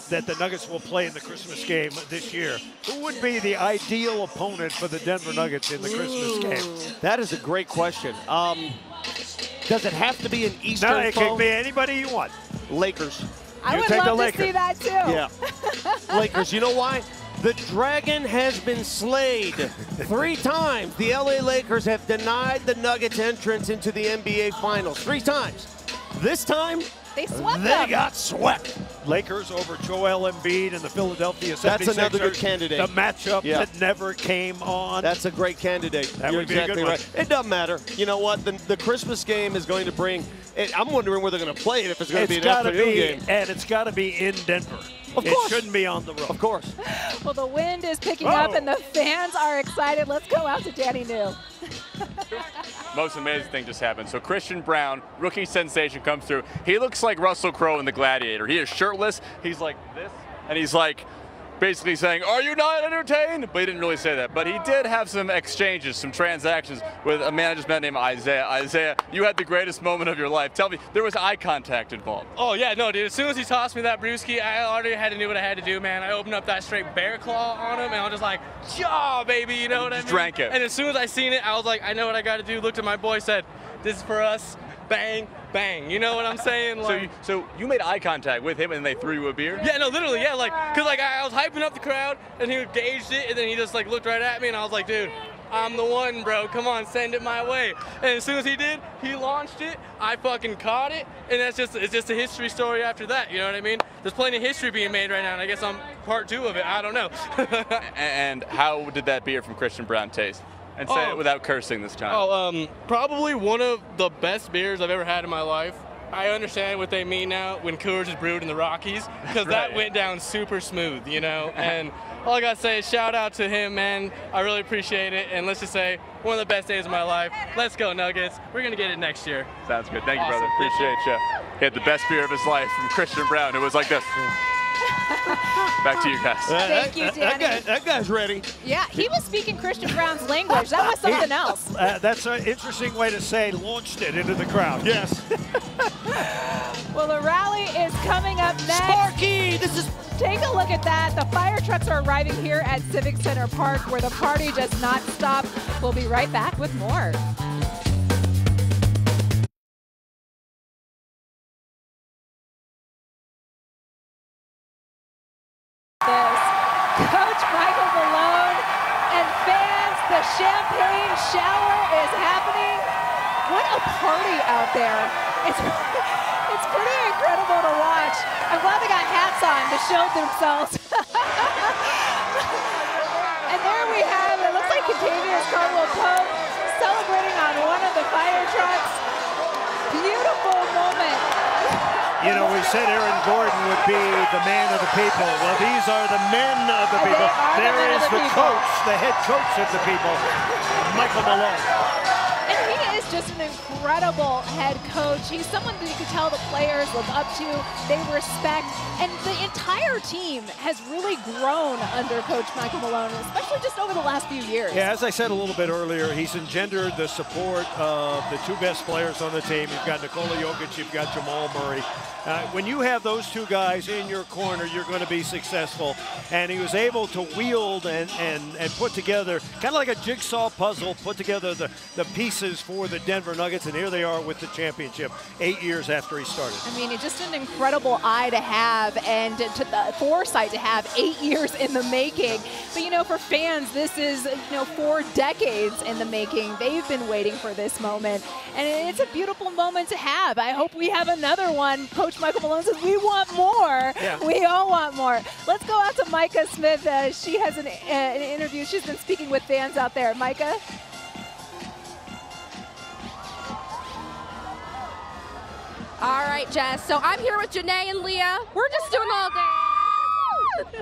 C: that the Nuggets will play in the Christmas game this year. Who would be the ideal opponent for the Denver Nuggets in the Christmas game?
B: That is a great question. Um, does it have to be an Eastern
C: No, it
B: foe?
C: can be anybody you want.
B: Lakers.
A: I
C: You
A: would
C: take the
A: love to see that too.
B: Yeah. [laughs] Lakers. You know why? The dragon has been slayed three times. The LA Lakers have denied the Nuggets entrance into the NBA Finals three times. This time,
A: They swept
B: they
A: them.
B: got swept.
C: Lakers over Joel Embiid and the Philadelphia 76ers.
B: That's another good candidate.
C: The matchup
B: Yeah.
C: that never came on.
B: That's a great candidate.
C: That
B: You're
C: would be a good
B: exactly
C: one.
B: right. It doesn't matter. You know what? The, the Christmas game is going to bring. It, I'm wondering where they're going to play it if it's going to be
C: it's
B: an
C: got to
B: afternoon
C: be,
B: game.
C: and it's got to be in Denver.
B: Of
C: it
B: course.
C: shouldn't be on the road.
B: Of course. [laughs]
A: Well, the wind is picking up
C: Oh.
A: and the fans are excited. Let's go out to Danny New. [laughs]
J: most amazing thing just happened. So Christian Braun, rookie sensation, comes through. He looks like Russell Crowe in The Gladiator. He is shirtless. He's like this, and he's like basically saying, "Are you not entertained?" But he didn't really say that. But he did have some exchanges, some transactions with a manager's man I just met named Isaiah. Isaiah, you had the greatest moment of your life. Tell me, there was eye contact involved.
P: Oh yeah, no, dude. As soon as he tossed me that brewski, I already had to do what I had to do, man. I opened up that straight bear claw on him, and I was just like, "Jaw, baby," you know what I
J: Just
P: mean?
J: drank it.
P: And as soon as I seen it, I was like, "I know what I got to do." Looked at my boy, said, "This is for us." Bang, bang. You know what I'm saying?
J: So you, so you made eye contact with him, and they threw you a beer.
P: Yeah, no, literally, yeah, like, cause like I, I was hyping up the crowd, and he gauged it, and then he just like looked right at me, and I was like, dude, I'm the one, bro. Come on, send it my way. And as soon as he did, he launched it. I fucking caught it, and that's just it's just a history story after that. You know what I mean? There's plenty of history being made right now, and I guess I'm part two of it. I don't know. [laughs]
J: And how did that beer from Christian Braun taste? And say
P: Oh.
J: it without cursing this time.
P: Oh, um, probably one of the best beers I've ever had in my life. I understand what they mean now when Coors is brewed in the Rockies, because that [laughs] went down super smooth, you know. [laughs] And all I gotta say is shout out to him, man. I really appreciate it, and let's just say one of the best days of my life. Let's go Nuggets. We're gonna get it next year.
J: Sounds good. Thank
P: Awesome.
J: you, brother. Appreciate you. He had the best beer of his life from Christian Braun. It was like this. [laughs] Back to you guys.
A: Thank you,
C: That, that guy- that guy's ready.
A: Yeah, he was speaking Christian Braun's language. That was something else.
C: Uh, that's an interesting way to say launched it into the crowd. Yes. [laughs]
A: Well, the rally is coming up next.
B: Sparky, this is.
A: Take a look at that. The fire trucks are arriving here at Civic Center Park where the party does not stop. We'll be right back with more. Champagne shower is happening. What a party out there. It's [laughs] it's pretty incredible to watch. I'm glad they got hats on to shield themselves. [laughs] and there we have it. Looks like Kentavious Caldwell Pope celebrating on one of the fire trucks. Beautiful moment.
C: You know, we said Aaron Gordon would be the man of the people. Well, these are the men of the people.
A: are the
C: There
A: men of
C: is
A: the
C: the coach, the head coach of the people, Michael Malone.
A: And he is just an incredible head coach. He's someone that you can tell the players look up to, they respect, and the entire team has really grown under Coach Michael Malone, especially just over the last few years.
C: Yeah, as I said a little bit earlier, he's engendered the support of the two best players on the team. You've got Nikola Jokic, you've got Jamal Murray. Uh, when you have those two guys in your corner, you're going to be successful. And he was able to wield and, and, and put together, kind of like a jigsaw puzzle, put together the, the pieces for the Denver Nuggets. And here they are with the championship eight years after he started.
A: I mean, just an incredible eye to have and to the foresight to have eight years in the making. But you know, for fans, this is you know four decades in the making. They've been waiting for this moment, and it's a beautiful moment to have. I hope we have another one. Coach Michael Malone says we want more.
Q: Yeah.
A: We all want more. Let's go out to Micah Smith. Uh, she has an, uh, an interview. She's been speaking with fans out there. Micah.
L: All right, Jess. So I'm here with Janae and Leah. We're just doing all day.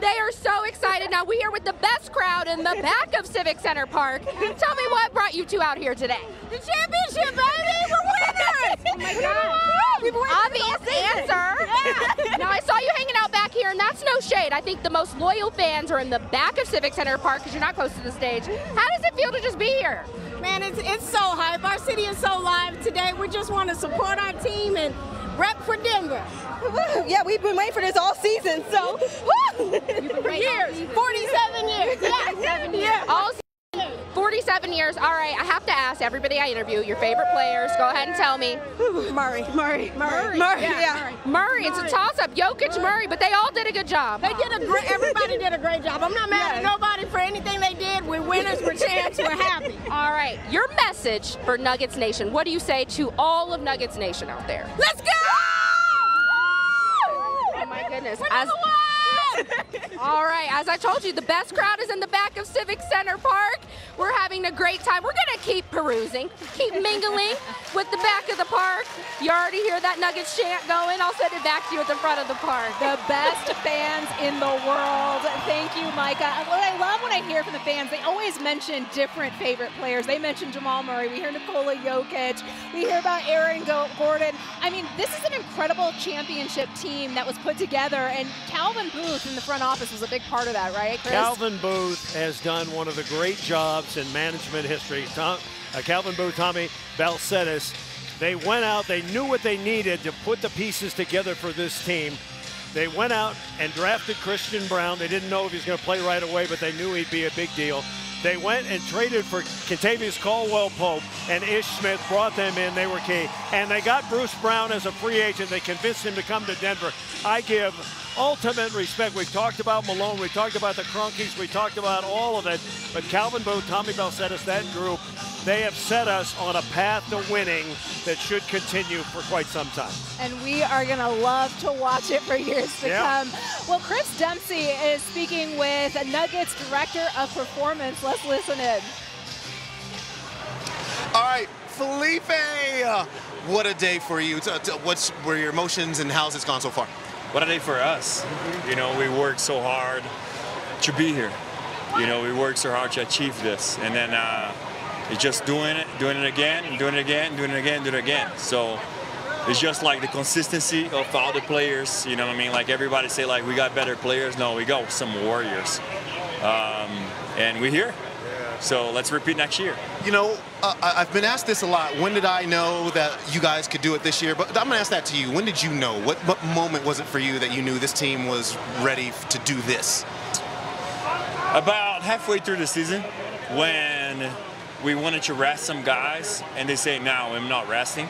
L: They are so excited. Now we are with the best crowd in the back of Civic Center Park. Tell me what brought you two out here today. The championship, baby! We're oh my God! Obvious answer. now I saw you hanging out back here, and that's no shade. I think the most loyal fans are in the back of Civic Center Park because you're not close to the stage. How does it feel to just be here?
Q: Man, it's, it's so hype. Our city is so live today. We just want to support our team and rep for Denver. Yeah, we've been waiting for this all season, so [laughs] for [laughs] years, [laughs] 47 years. Yeah, yeah.
L: All 47 years. All right, I have to ask everybody I interview your favorite players. Go ahead and tell me.
Q: Murray, Murray,
L: Murray.
Q: Murray, yeah.
L: Murray. It's a toss-up. Jokic, Murray, but they all did a good job.
Q: They did a great. Everybody did a great job. I'm not mad at nobody for anything they did. We're winners. We're champs. We're happy. [laughs]
L: All right, your message for Nuggets Nation. What do you say to all of Nuggets Nation out there?
Q: Let's go!
L: Oh my goodness. [laughs] All right, as I told you, the best crowd is in the back of Civic Center Park. We're having a great time. We're going to keep perusing, keep mingling with the back of the park. You already hear that Nuggets chant going. I'll send it back to you at the front of the park.
A: The best fans in the world. Thank you, Micah. What I love when I hear from the fans, they always mention different favorite players. They mention Jamal Murray. We hear Nikola Jokic. We hear about Aaron Gordon. I mean, this is an incredible championship team that was put together, and Calvin Booth in the front office was a big part of that, right, Chris?
C: Calvin Booth has done one of the great jobs in management history. Tom, uh, Calvin Booth, Tommy Balcetis, they went out, they knew what they needed to put the pieces together for this team. They went out and drafted Christian Braun. They didn't know if he was going to play right away, but they knew he'd be a big deal. They went and traded for Kentavious Caldwell Pope and Ish Smith, brought them in. They were key. And they got Bruce Brown as a free agent. They convinced him to come to Denver. I give ultimate respect. We've talked about Malone, we talked about the Kroenkes, we talked about all of it. But Calvin Booth, Tommy Balcetis, that group, they have set us on a path to winning that should continue for quite some time.
A: and we are going to love to watch it for years to
C: Yeah.
A: come. Well, Chris Dempsey is speaking with Nuggets Director of Performance. Let's listen in.
R: All right, Felipe, what a day for you. T- t- What's were your emotions and how's it's gone so far?
S: What a day for us. You know, we worked so hard to be here. You know, we worked so hard to achieve this, and then uh, it's just doing it, doing it again, doing it again, doing it again, doing it again. So it's just like the consistency of all the players. You know what I mean? Like everybody say, like we got better players. No, we got some warriors, um, and we're here. So let's repeat next year.
R: You know, uh, I- I've been asked this a lot. When did I know that you guys could do it this year? But I'm going to ask that to you. When did you know? What, what moment was it for you that you knew this team was ready to do this?
S: About halfway through the season, when we wanted to rest some guys, and they say, "No, I'm not resting."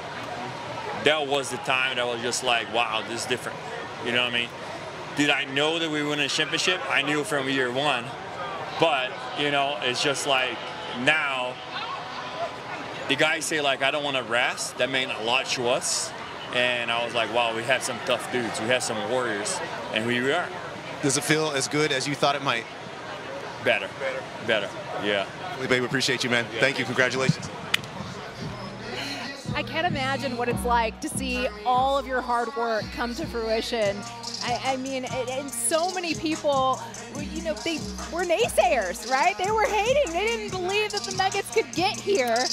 S: That was the time that I was just like, "Wow, this is different." You know what I mean? Did I know that we were winning a championship? I knew from year one, but you know, it's just like now. The guys say like, "I don't want to rest." That meant a lot to us, and I was like, "Wow, we have some tough dudes. We have some warriors, and here we are."
R: Does it feel as good as you thought it might?
S: Better. Better. Better. Yeah.
R: Felipe, we appreciate you, man. Thank you. Congratulations.
A: I can't imagine what it's like to see all of your hard work come to fruition. I, I mean, and, and so many people, you know, they were naysayers, right? They were hating. They didn't believe that the Nuggets could get here.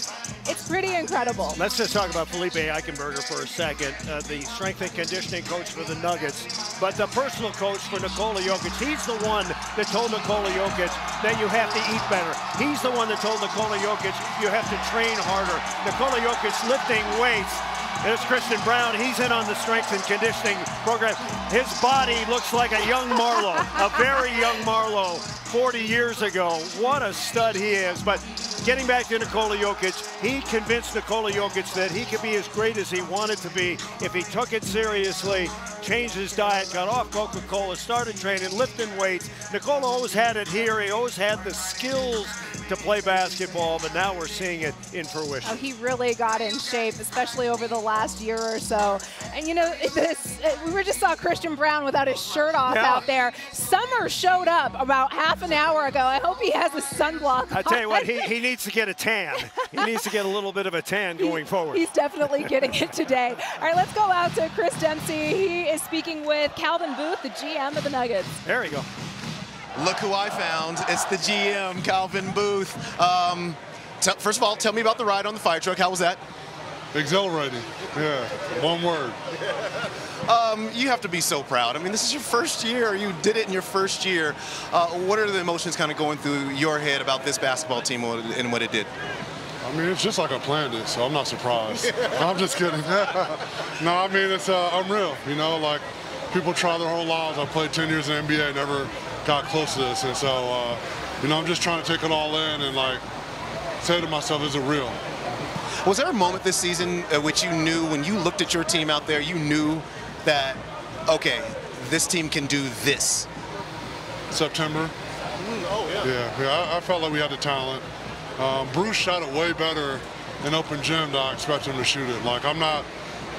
A: It's pretty incredible.
C: Let's just talk about Felipe Eichenberger for a second, uh, the strength and conditioning coach for the Nuggets, but the personal coach for Nikola Jokic. He's the one that told Nikola Jokic that you have to eat better. He's the one that told Nikola Jokic you have to train harder. Nikola Jokic lifting weights. There's Christian Braun. He's in on the strength and conditioning program. His body looks like a young Marlowe, a very young Marlowe 40 years ago. What a stud he is. But getting back to Nikola Jokic, he convinced Nikola Jokic that he could be as great as he wanted to be if he took it seriously, changed his diet, got off Coca-Cola, started training, lifting weights. Nikola always had it here. He always had the skills to play basketball, but now we're seeing it in fruition.
A: Oh, he really got in shape, especially over the last year or so. And you know, [laughs] this we just saw Christian Braun without his shirt off
C: Yeah.
A: out there. Summer showed up about half an hour ago. I hope he has a sunblock.
C: I tell you what, he, he needs to get a tan. He needs to get a little bit of a tan going forward.
A: He's definitely getting it today. All right, let's go out to Chris Dempsey. He is speaking with Calvin Booth, the GM of the Nuggets.
C: There you go.
R: Look who I found. It's the GM, Calvin Booth. Um, first of all, tell me about the ride on the fire truck. How was that?
K: Exhilarating. Yeah, one word.
R: Um, you have to be so proud. I mean, this is your first year. You did it in your first year. Uh, what are the emotions kind of going through your head about this basketball team and what it did?
K: I mean, it's just like I planned it, so I'm not surprised. [laughs] I'm just kidding. [laughs] no, I mean, it's uh, unreal. You know, like people try their whole lives. I played 10 years in the NBA, never got close to this. And so, uh, you know, I'm just trying to take it all in and like say to myself, is it real?
R: Was there a moment this season at which you knew when you looked at your team out there, you knew that, okay, this team can do this?
K: September.
R: oh,
K: Yeah, yeah. I, I felt like we had the talent. Um, Bruce shot it way better in open gym than I expected him to shoot it. Like I'm not,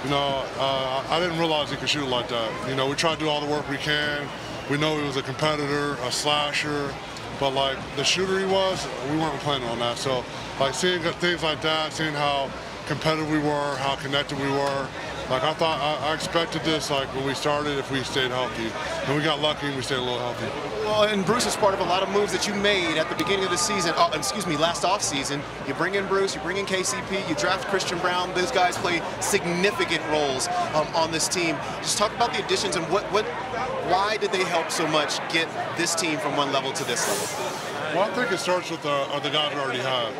K: you know, uh, I didn't realize he could shoot it like that. You know, we try to do all the work we can. We know he was a competitor, a slasher, but like the shooter he was, we weren't planning on that. So like seeing things like that, seeing how competitive we were, how connected we were. Like I thought, I, I expected this like when we started if we stayed healthy, and we got lucky we stayed a little healthy.
R: Well, and Bruce is part of a lot of moves that you made at the beginning of the season. Oh, excuse me, last offseason. You bring in Bruce, you bring in KCP, you draft Christian Braun. Those guys play significant roles um, on this team. Just talk about the additions and what, what, why did they help so much get this team from one level to this level?
K: Well, I think it starts with the, uh, the guys we already have.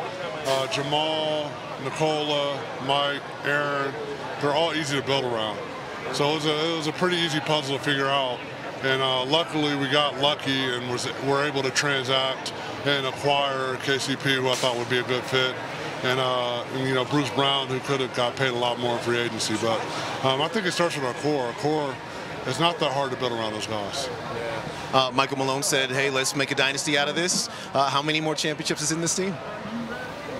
K: Uh, Jamal, Nikola, Mike, Aaron, they're all easy to build around. So it was a, it was a pretty easy puzzle to figure out. And uh, luckily we got lucky and was, were able to transact and acquire KCP, who I thought would be a good fit. And, uh, and, you know, Bruce Brown, who could have got paid a lot more in free agency. But um, I think it starts with our core. Our core, it's not that hard to build around those guys.
R: Uh, Michael Malone said, hey, let's make a dynasty out of this. Uh, how many more championships is in this team?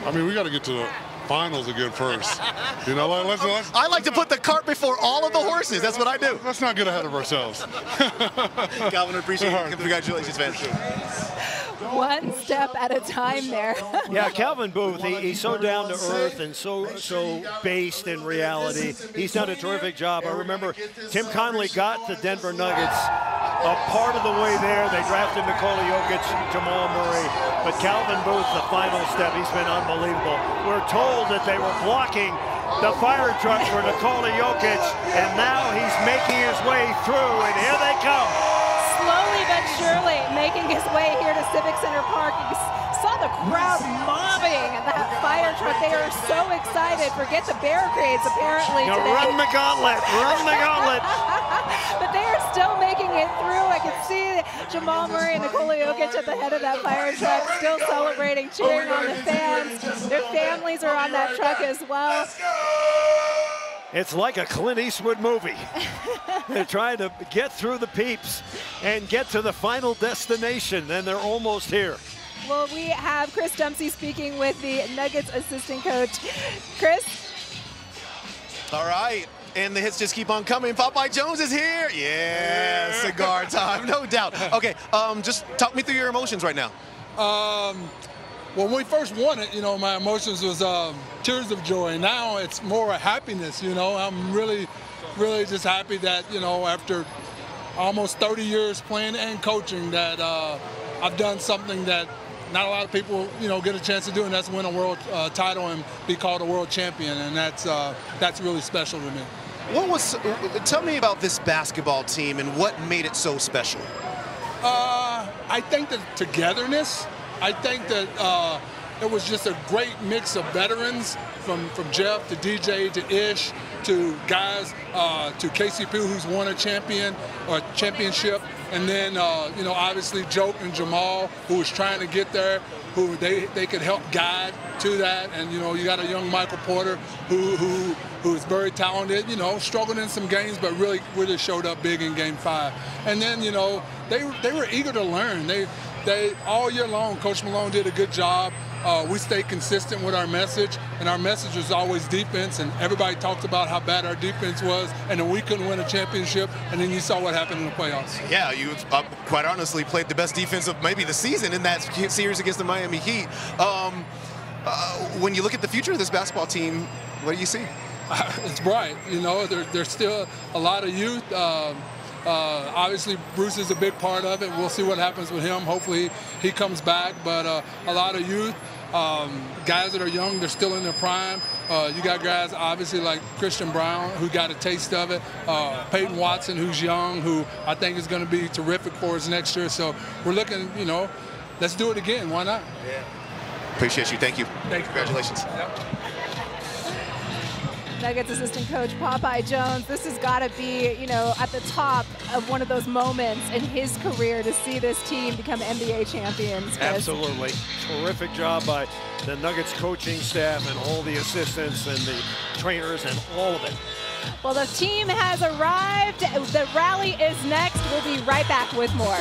K: I mean, we got to get to the finals again first. You know, like, let's, let's,
R: I like to put the cart before all of the horses. That's what I do.
K: Let's not get ahead of ourselves.
R: Calvin, appreciate it. Congratulations, man.
A: One step at a time there. [laughs]
C: Yeah, Calvin Booth, he, he's so down to earth and so so based in reality. He's done a terrific job. I remember Tim Connelly got the Denver Nuggets a part of the way there. They drafted Nikola Jokic, Jamal Murray, but Calvin Booth, the final step, he's been unbelievable. We're told that they were blocking the fire truck for Nikola Jokic, and now he's making his way through, and here they come.
A: Surely making his way here to Civic Center Park. You saw the crowd mobbing that fire truck. They are so excited. Forget the barricades, apparently. Today.
C: run the gauntlet, run the gauntlet. [laughs]
A: but they are still making it through. I can see Jamal Murray and Nikola Jokic at the head of that fire truck, still celebrating, cheering on the fans. Their families are on that truck as well.
C: It's like a Clint Eastwood movie. [laughs] they're trying to get through the peeps and get to the final destination, and they're almost here.
A: Well, we have Chris Dempsey speaking with the Nuggets assistant coach. Chris?
R: All right. And the hits just keep on coming. Popeye Jones is here. Yeah, cigar time, no doubt. [laughs] Okay, um, just talk me through your emotions right now.
O: Um, when we first won it, you know, my emotions was um, tears of joy. Now it's more a happiness, you know. I'm really, really just happy that, you know, after almost 30 years playing and coaching that uh, I've done something that not a lot of people, you know, get a chance to do, and that's win a world uh, title and be called a world champion, and that's uh, that's really special to me.
R: What was? Tell me about this basketball team and what made it so special.
O: Uh, I think the togetherness. I think that uh, it was just a great mix of veterans from from Jeff to DJ to Ish to guys uh, to KCP who's won a champion or championship, and then uh, you know obviously Joke and Jamal who was trying to get there, who they they could help guide to that, and you know you got a young Michael Porter who who who is very talented, you know, struggled in some games, but really really showed up big in Game Five, and then you know they they were eager to learn. They they all year long, Coach Malone did a good job. Uh, we stayed consistent with our message, and our message was always defense. And everybody talked about how bad our defense was, and then we couldn't win a championship. And then you saw what happened in the playoffs.
R: Yeah, you uh, quite honestly played the best defense of maybe the season in that series against the Miami Heat. Um, uh, when you look at the future of this basketball team, what do you see? [laughs]
O: it's bright. You know, there, there's still a lot of youth. Um, uh, obviously, Bruce is a big part of it. We'll see what happens with him. Hopefully, he comes back. But uh, a lot of youth, um, guys that are young, they're still in their prime. Uh, you got guys, obviously, like Christian Braun, who got a taste of it. Uh, Peyton Watson, who's young, who I think is going to be terrific for us next year. So we're looking, you know, let's do it again. Why not?
R: Yeah. Appreciate you. Thank you.
O: Thank you.
R: Congratulations.
O: Yep.
A: Nuggets assistant coach Popeye Jones. This has got to be, you know, at the top of one of those moments in his career to see this team become NBA champions. Chris.
C: Absolutely. Terrific job by the Nuggets coaching staff and all the assistants and the trainers and all of it.
A: Well, the team has arrived. The rally is next. We'll be right back with more.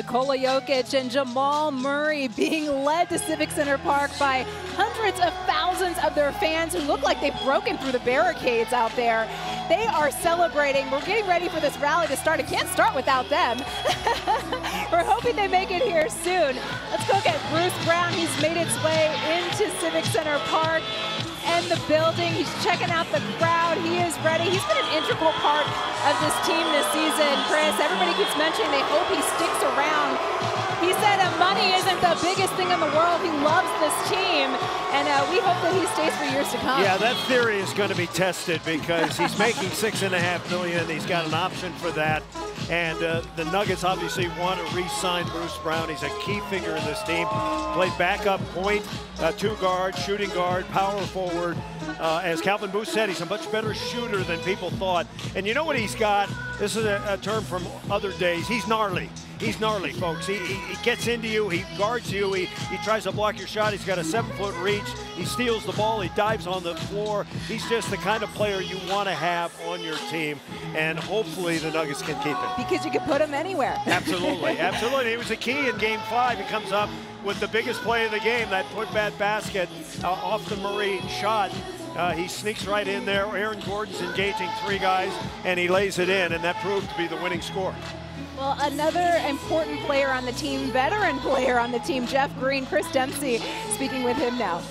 A: Nikola Jokic and Jamal Murray being led to Civic Center Park by hundreds of thousands of their fans who look like they've broken through the barricades out there. They are celebrating. We're getting ready for this rally to start. It can't start without them. [laughs] We're hoping they make it here soon. Let's go get Bruce Brown. He's made its way into Civic Center Park and the building. He's checking out the crowd. He is ready. He's been an integral part of this team this season. Chris, everybody keeps mentioning they hope he sticks around. He said uh, money isn't the biggest thing in the world. He loves this team, and uh, we hope that he stays for years to come.
C: Yeah, that theory is going to be tested because he's making six and a half million. He's got an option for that. And uh, the Nuggets obviously want to re-sign Bruce Brown. He's a key figure in this team. Played backup point, uh, two guard, shooting guard, power forward. Uh, as Calvin Booth said, he's a much better shooter than people thought. And you know what he's got? This is a, a term from other days. He's gnarly. He's gnarly, folks. He, he, he, gets into you. He guards you. He, he tries to block your shot. He's got a seven-foot reach. He steals the ball. He dives on the floor. He's just the kind of player you want to have on your team. And hopefully the Nuggets can keep him.
A: Because you can put him anywhere. [laughs]
C: Absolutely. Absolutely. He was a key in Game 5. He comes up with the biggest play of the game, that put-back basket uh, off the Murray shot. Uh, he sneaks right in there. Aaron Gordon's engaging three guys, and he lays it in, and that proved to be the winning score.
A: Well, another important player on the team, veteran player on the team, Jeff Green, Chris Dempsey, speaking with him now.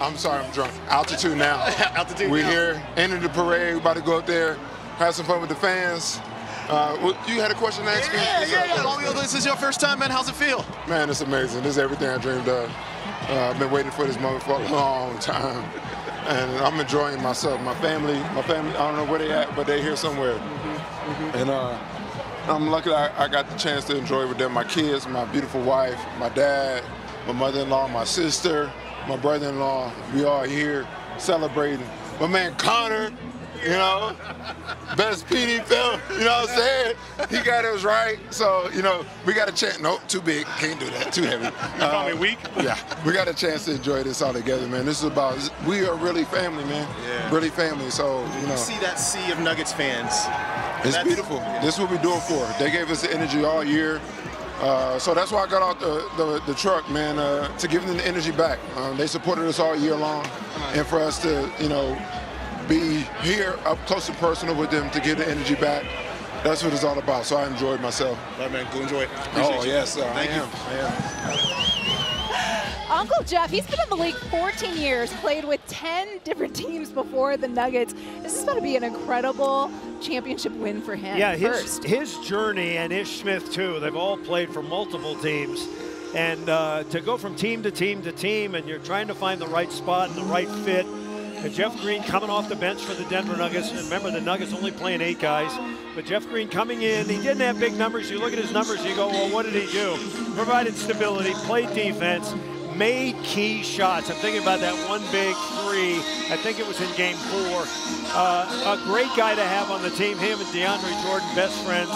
T: I'm sorry, I'm drunk. Altitude now. [laughs]
R: Altitude
T: We're
R: now.
T: here, ending the parade, we're about to go up there, have some fun with the fans. Uh, well, you had a question to ask me?
R: Yeah,
T: What's
R: yeah,
T: up?
R: yeah. This is your first time, man. How's it feel?
T: Man, it's amazing. This is everything I dreamed of. Uh, I've been waiting for this moment for a long time. And I'm enjoying myself. My family, my family, I don't know where they at, but they're here somewhere. And uh, I'm lucky I, I got the chance to enjoy it with them. My kids, my beautiful wife, my dad, my mother-in-law, my sister, my brother-in-law. We all here celebrating. My man Connor, you know, best PD film, you know what I'm saying? He got us right. So, you know, we got a chance. Nope, too big. Can't do that. Too heavy. You
N: call me weak?
T: Yeah. We got a chance to enjoy this all together, man. This is about, we are really family, man.
R: Yeah.
T: Really family. So, you know.
R: You see that sea of Nuggets fans.
T: It's
R: That's-
T: beautiful. This is what we do it for. They gave us the energy all year. Uh, so that's why I got out the, the, the truck, man, uh, to give them the energy back. Um, they supported us all year long. And for us to, you know, be here up close and personal with them to get the energy back, that's what it's all about. So I enjoyed myself.
R: Right, man. Go enjoy it.
T: Oh,
R: you.
T: yes, sir.
R: Thank
T: I
R: you.
T: am. I am.
A: Uncle Jeff, he's been in the league 14 years, played with 10 different teams before the Nuggets. This is going to be an incredible championship win for him.
C: Yeah, his,
A: first.
C: his journey and Ish Smith too. They've all played for multiple teams, and uh, to go from team to team to team, and you're trying to find the right spot and the right fit. And Jeff Green coming off the bench for the Denver Nuggets. And remember, the Nuggets only playing eight guys. But Jeff Green coming in, he didn't have big numbers. You look at his numbers, you go, well, what did he do? Provided stability, played defense, made key shots. I'm thinking about that one big three. I think it was in game four. Uh, a great guy to have on the team, him and DeAndre Jordan, best friends.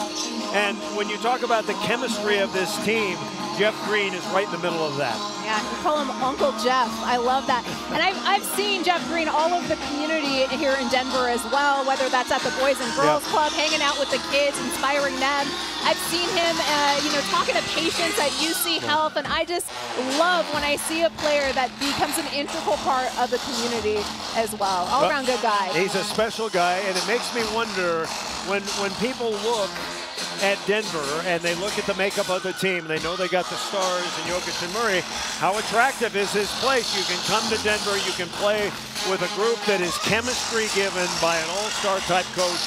C: And when you talk about the chemistry of this team, Jeff Green is right in the middle of that.
A: Yeah, we call him Uncle Jeff. I love that. And I've, I've seen Jeff Green all over the community here in Denver as well, whether that's at the Boys and Girls. Club, hanging out with the kids, inspiring them. I've seen him, uh, you know, talking to patients at UC Health, and I just love when I see a player that becomes an integral part of the community as well. All around good guy.
C: He's a special guy, and it makes me wonder when when people look at Denver and they look at the makeup of the team, they know they got the stars and Jokic and Murray. How attractive is this place? You can come to Denver, you can play with a group that is chemistry given by an all-star type coach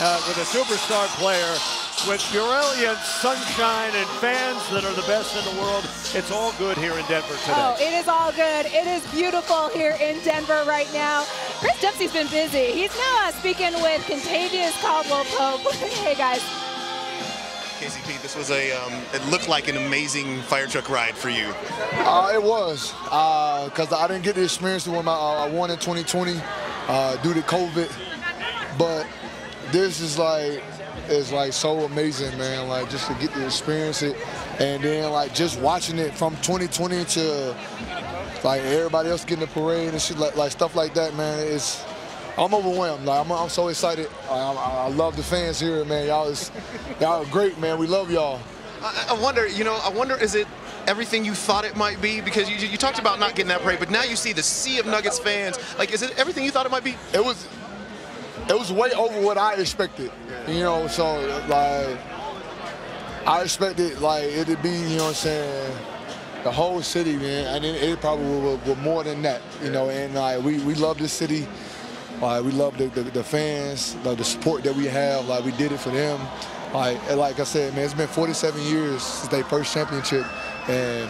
C: uh, with a superstar player. With brilliant sunshine and fans that are the best in the world, it's all good here in Denver today.
A: Oh, it is all good. It is beautiful here in Denver right now. Chris Dempsey's been busy. He's now uh, speaking with Kentavious Caldwell Pope. [laughs] hey, guys.
R: KCP, this was a, um, it looked like an amazing fire truck ride for you.
H: Uh, it was because I didn't get the experience when my, uh, I won in 2020 uh, due to COVID. But this is like is like so amazing, man. Like just to get to experience it, and then like just watching it from 2020 to like everybody else getting the parade and shit like, like stuff like that, man. It's I'm overwhelmed. Like, I'm, I'm so excited. I, I, I love the fans here, man. Y'all is y'all are great, man. We love y'all.
R: I, I wonder, you know, I wonder, is it everything you thought it might be? Because you, you talked about not getting that parade, but now you see the sea of Nuggets fans. Like, is it everything you thought it might be?
H: It was, it was way over what I expected. You know, so like, I expected like it to be, you know what I'm saying, the whole city, man, and it, it probably was, was more than that, you know. And like, we we love this city. Like, we love the, the, the fans, like, the support that we have. Like, we did it for them. Like, like I said, man, it's been 47 years since their first championship, and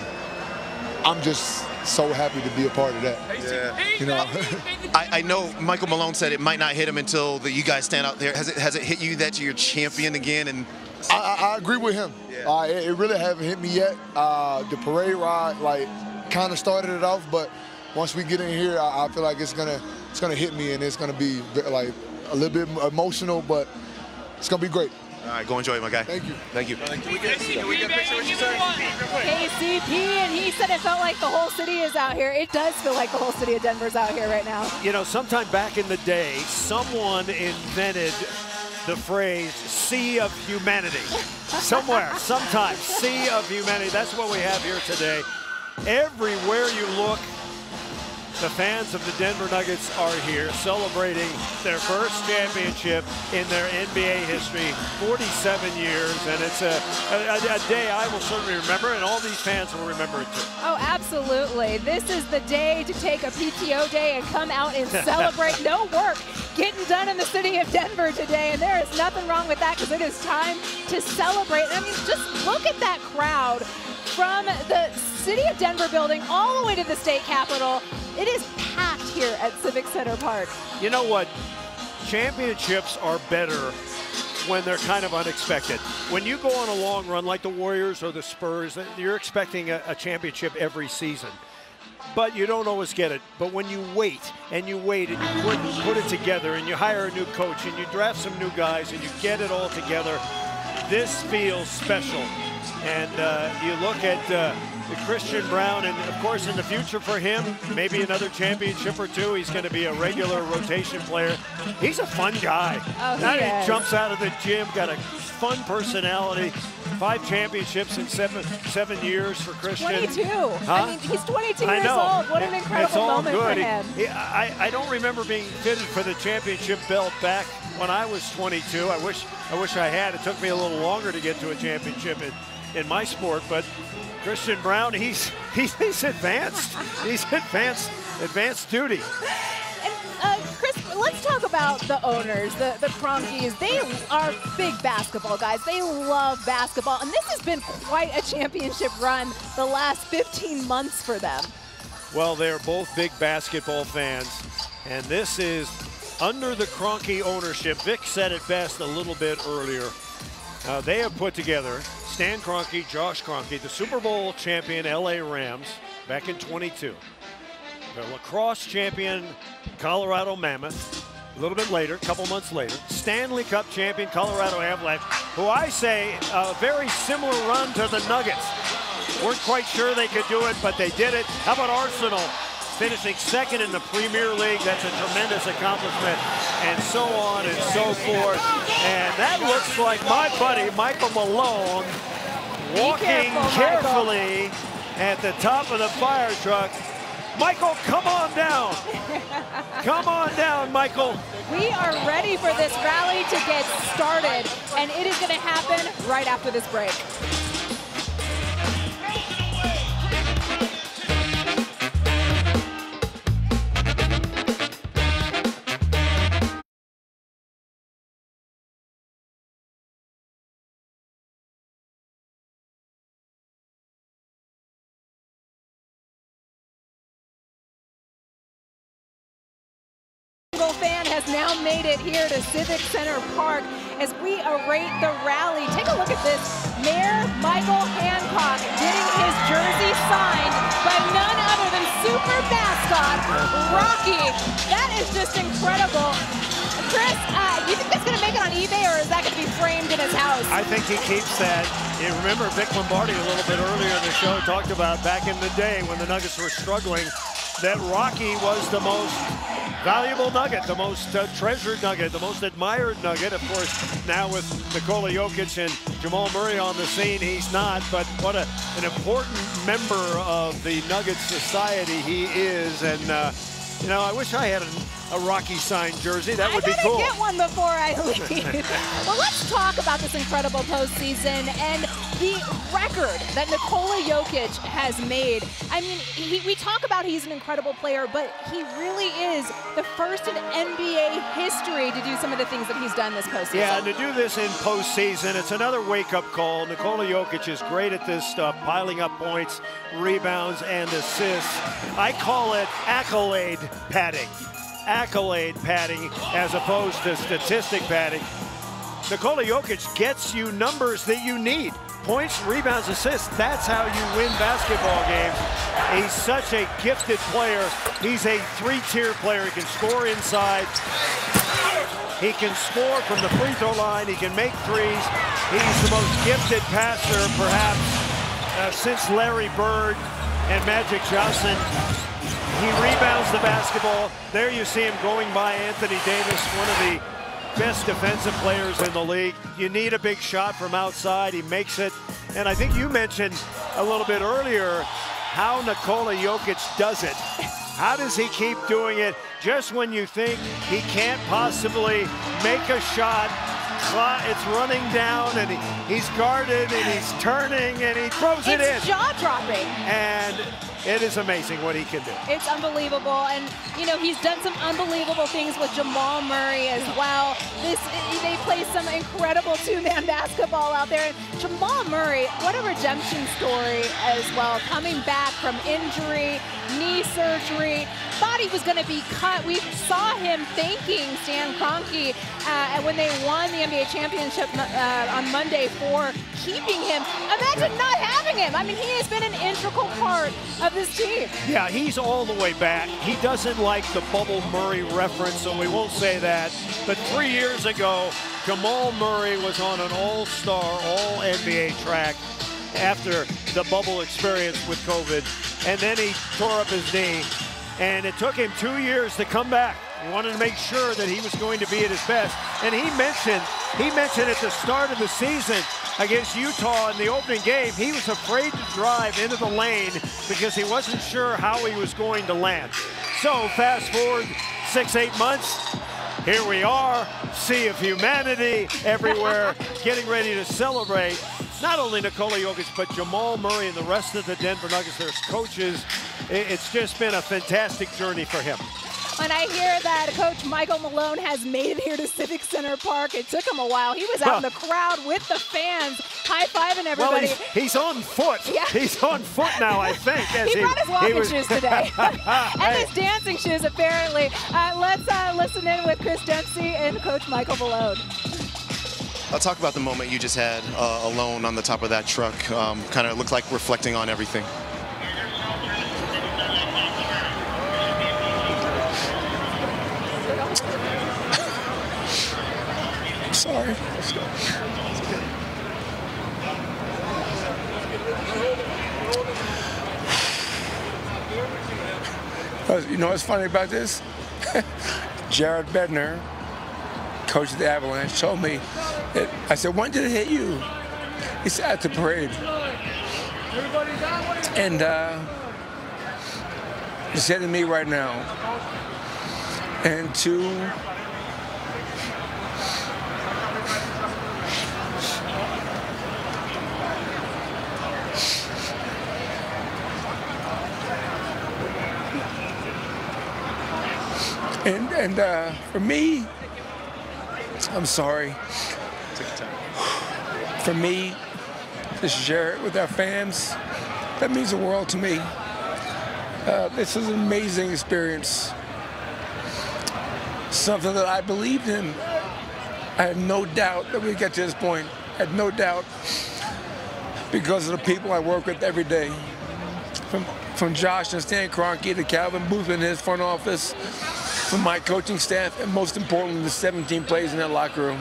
H: I'm just so happy to be a part of that.
R: Yeah.
H: You know, [laughs]
R: I, I know Michael Malone said it might not hit him until the, you guys stand out there. Has it has it hit you that you're champion again? And
H: I, I, I agree with him. Uh, it, it really haven't hit me yet. Uh, the parade ride, like, kind of started it off, but once we get in here, I, I feel like it's gonna it's gonna hit me, and it's gonna be like a little bit emotional, but it's gonna be great.
R: All right, go enjoy it, my guy.
H: Thank you.
R: Thank you.
A: KCP, and he said it felt like the whole city is out here. It does feel like the whole city of Denver's out here right now.
C: You know, sometime back in the day, someone invented the phrase sea of humanity. Somewhere, sometime, sea of humanity. That's what we have here today. Everywhere you look, the fans of the Denver Nuggets are here celebrating their first championship in their NBA history, 47 years, and it's a, a, a day I will certainly remember, and all these fans will remember it too.
A: Oh, absolutely. This is the day to take a PTO day and come out and [laughs] celebrate. no work getting done in the city of Denver today, and there is nothing wrong with that because it is time to celebrate. I mean, just look at that crowd from the city of Denver building all the way to the state capitol. It is packed here at Civic Center Park.
C: You know what? Championships are better when they're kind of unexpected. When you go on a long run like the Warriors or the Spurs, you're expecting a, a championship every season but you don't always get it. But when you wait and you wait and you put, put, it together and you hire a new coach and you draft some new guys and you get it all together, this feels special. And uh, you look at uh, Christian Braun, and of course, in the future for him, maybe another championship or two. He's going to be a regular rotation player. He's a fun guy.
A: Oh, he,
C: now he jumps out of the gym, got a fun personality. Five championships in seven seven years for Christian.
A: 22.
C: Huh?
A: I mean, he's 22
C: I
A: years old. What an incredible
C: it's all
A: moment
C: good.
A: for him.
C: He- he- I, I don't remember being fitted for the championship belt back when I was 22. I wish I wish I had. It took me a little longer to get to a championship in, in my sport, but Christian Braun, he's [laughs] he's, he's advanced. He's advanced advanced duty.
A: Uh, Chris, let's talk about the owners, the, the Kroenkes. They are big basketball guys. They love basketball, and this has been quite a championship run the last 15 months for them.
C: Well, they're both big basketball fans, and this is under the Kroenke ownership. Vic said it best a little bit earlier. Uh, they have put together Stan Kroenke, Josh Kroenke, the Super Bowl champion LA Rams back in 22. The lacrosse champion Colorado Mammoth a little bit later, a couple months later. Stanley Cup champion Colorado Avalanche, who I say a very similar run to the Nuggets. Weren't quite sure they could do it, but they did it. How about Arsenal? Finishing second in the Premier League. That's a tremendous accomplishment. And so on and so forth. And that looks like my buddy Michael Malone walking
A: careful, Michael.
C: carefully at the top of the fire truck. Michael, come on down. [laughs] Come on down, Michael.
A: We are ready for this rally to get started, and it is going to happen right after this break. Made it here to Civic Center Park as we await the rally. Take a look at this. Mayor Michael Hancock getting his jersey signed by none other than super mascot Rocky. That is just incredible. Chris, uh, you think that's going to make it on eBay or is that going to be framed in his house?
C: I think he keeps that. You remember Vic Lombardi a little bit earlier in the show talked about back in the day when the Nuggets were struggling. That Rocky was the most valuable nugget, the most uh, treasured nugget, the most admired nugget. Of course, now with Nikola Jokic and Jamal Murray on the scene, he's not, but what a, an important member of the Nugget society he is. And, uh, you know, I wish I had an, a Rocky signed jersey. That would be cool.
A: I gotta get one before I [laughs] leave. well, let's talk about this incredible postseason and the record that Nikola Jokic has made. I mean, he, we talk about he's an incredible player, but he really is the first in NBA history to do some of the things that he's done this postseason.
C: Yeah, and to do this in postseason, it's another wake-up call. Nikola Jokic is great at this stuff, piling up points, rebounds, and assists. I call it accolade padding. Accolade padding as opposed to statistic padding. Nikola Jokic gets you numbers that you need. Points, rebounds, assists, that's how you win basketball games. He's such a gifted player. He's a three-tier player. He can score inside. He can score from the free throw line. He can make threes. He's the most gifted passer, perhaps, uh, since Larry Bird and Magic Johnson. He rebounds the basketball. There you see him going by Anthony Davis, one of the best defensive players in the league. You need a big shot from outside. He makes it. And I think you mentioned a little bit earlier how Nikola Jokic does it. How does he keep doing it just when you think he can't possibly make a shot? It's running down and he, he's guarded and he's turning and he throws it in.
A: It's jaw-dropping.
C: And it is amazing what he can do.
A: It's unbelievable, and you know he's done some unbelievable things with Jamal Murray as well. This they play some incredible two-man basketball out there. And Jamal Murray, what a redemption story as well. Coming back from injury, knee surgery, thought he was going to be cut. We saw him thanking Stan Kroenke uh, when they won the NBA championship uh, on Monday for keeping him. Imagine not having him. I mean, he has been an integral part of this team.
C: Yeah, he's all the way back. He doesn't like the Bubble Murray reference, so we won't say that. But three years ago, Jamal Murray was on an all-star, all-NBA track after the bubble experience with COVID, and then he tore up his knee, and it took him two years to come back. He wanted to make sure that he was going to be at his best, and he mentioned he mentioned at the start of the season against Utah in the opening game, he was afraid to drive into the lane because he wasn't sure how he was going to land. So fast forward six, eight months, here we are, sea of humanity everywhere, [laughs] getting ready to celebrate not only Nikola Jokic, but Jamal Murray and the rest of the Denver Nuggets, their coaches. It's just been a fantastic journey for him.
A: And I hear that Coach Michael Malone has made it here to Civic Center Park. It took him a while. He was out in the crowd with the fans, high-fiving everybody.
C: Well, he's, he's on foot.
A: Yeah.
C: He's on foot now, I think. [laughs]
A: he, he brought his walking
C: was...
A: shoes [laughs] today. [laughs] and his dancing shoes, apparently. Uh, let's uh, listen in with Chris Dempsey and Coach Michael Malone.
R: I'll talk about the moment you just had uh, alone on the top of that truck. Um, kind of looked like reflecting on everything.
H: Sorry. Let's go. You know what's funny about this? [laughs] Jared Bednar, coach of the Avalanche, told me that I said, when did it hit you? He said, at the parade. And uh, said to me right now, and to And, and uh, for me, I'm sorry. For me, to share it with our fans, that means the world to me. Uh, this is an amazing experience. Something that I believed in. I had no doubt that we'd get to this point. I had no doubt because of the people I work with every day. From, from Josh and Stan Kroenke to Calvin Booth in his front office, from my coaching staff, and most importantly, the 17 players in that locker room.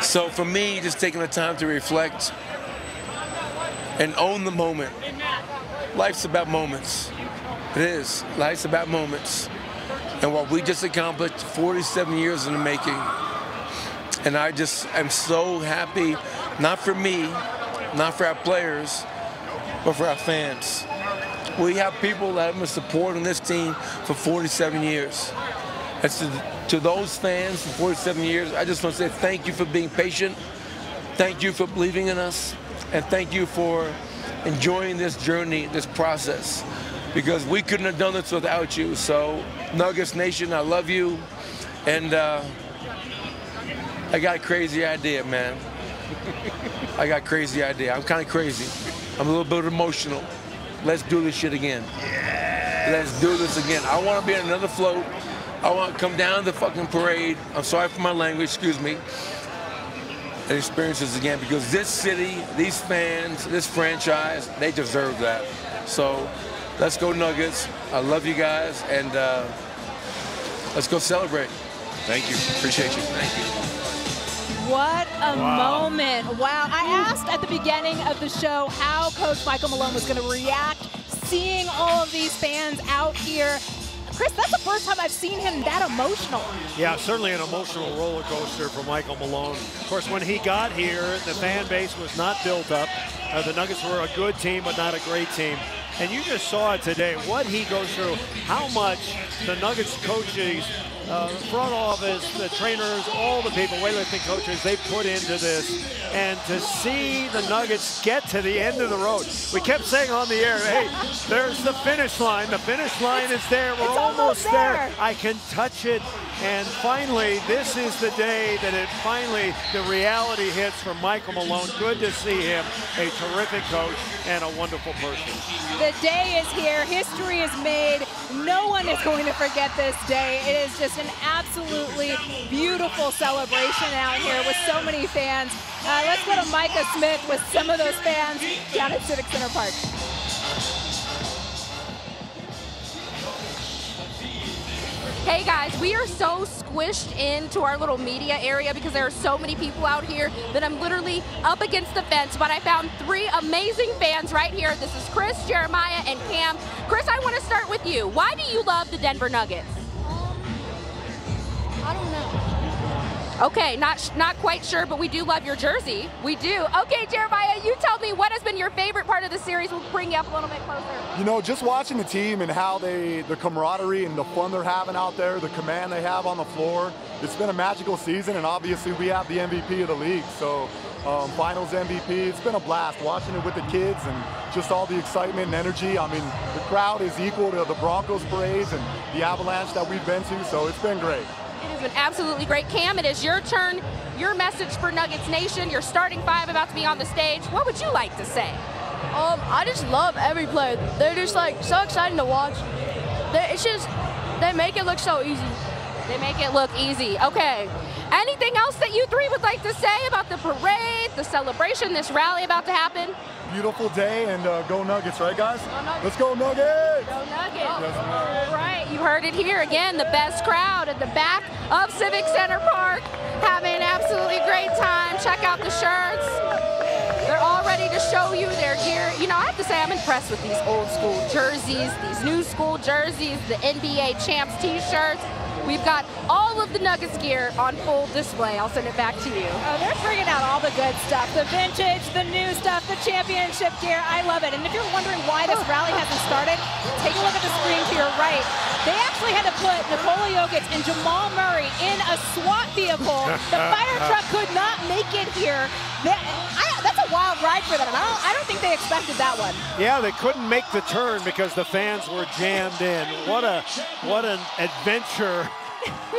H: So for me, just taking the time to reflect and own the moment. Life's about moments.
F: It is. Life's about moments. And what we just accomplished, 47 years in the making. And I just am so happy, not for me, not for our players, but for our fans. We have people that have been supporting this team for 47 years. And to, to those fans for 47 years, I just want to say thank you for being patient. Thank you for believing in us. And thank you for enjoying this journey, this process. Because we couldn't have done this without you. So, Nuggets Nation, I love you. And uh, I got a crazy idea, man. I got a crazy idea. I'm kind of crazy. I'm a little bit emotional. Let's do this shit again. Let's do this again. I want to be in another float. I want to come down the fucking parade. I'm sorry for my language, excuse me. And experience this again because this city, these fans, this franchise, they deserve that. So let's go Nuggets. I love you guys and uh, let's go celebrate.
R: Thank you. Appreciate you.
F: Thank you.
A: What a
F: Wow.
A: moment. Wow. I asked at the beginning of the show how Coach Michael Malone was going to react seeing all of these fans out here. Chris, that's the first time I've seen him that emotional.
C: Yeah, certainly an emotional roller coaster for Michael Malone. Of course, when he got here, the fan base was not built up. Uh, the Nuggets were a good team, but not a great team. And you just saw it today, what he goes through, how much the Nuggets coaches, uh, front office, the trainers, all the people, weightlifting coaches, they put into this. And to see the Nuggets get to the end of the road, we kept saying on the air, hey, there's the finish line. The finish line is there. We're
A: almost
C: almost
A: there.
C: there. I can touch it. And finally, this is the day that it finally, the reality hits for Michael Malone. Good to see him, a terrific coach and a wonderful person.
A: The day is here. History is made. No one is going to forget this day. It is just an absolutely beautiful celebration out here with so many fans. Uh, let's go to Micah Smith with some of those fans down at Civic Center Park.
L: Hey guys, we are so squished into our little media area because there are so many people out here that I'm literally up against the fence. But I found three amazing fans right here. This is Chris, Jeremiah, and Cam. Chris, I want to start with you. Why do you love the Denver Nuggets?
U: Um, I don't know.
L: Okay, not not quite sure, but we do love your jersey. We do. Okay, Jeremiah, you tell me what has been your favorite part of the series. We'll bring you up a little bit closer.
G: You know, just watching the team and how they, the camaraderie and the fun they're having out there, the command they have on the floor. It's been a magical season, and obviously we have the MVP of the league. So, um, Finals MVP. It's been a blast watching it with the kids and just all the excitement and energy. I mean, the crowd is equal to the Broncos parades and the Avalanche that we've been to. So it's been great.
L: It has been absolutely great. Cam, it is your turn. Your message for Nuggets Nation. Your starting five about to be on the stage. What would you like to say?
Q: Um, I just love every player. They're just like so exciting to watch. They, it's just they make it look so easy.
L: They make it look easy. Okay. Anything else that you three would like to say about the parade, the celebration, this rally about to happen?
G: Beautiful day, and uh, go Nuggets, right, guys? Let's go Nuggets!
L: Go Nuggets. All right, you heard it here again. The best crowd at the back of Civic Center Park, having an absolutely great time. Check out the shirts. They're all ready to show you their gear. You know, I have to say I'm impressed with these old school jerseys, these new school jerseys, the NBA champs t-shirts. We've got all of the Nuggets gear on full display. I'll send it back to you.
A: Oh, they're bringing out all the good stuff. The vintage, the new stuff, the championship gear. I love it. And if you're wondering why this rally hasn't started, take a look at the screen to your right. They actually had to put Nikola Jokic and Jamal Murray in a SWAT vehicle. The [laughs] fire truck could not make it here. That- I- that's a wild ride for them. I don't, I don't think they expected that one.
C: Yeah, they couldn't make the turn because the fans were jammed in. What a what an adventure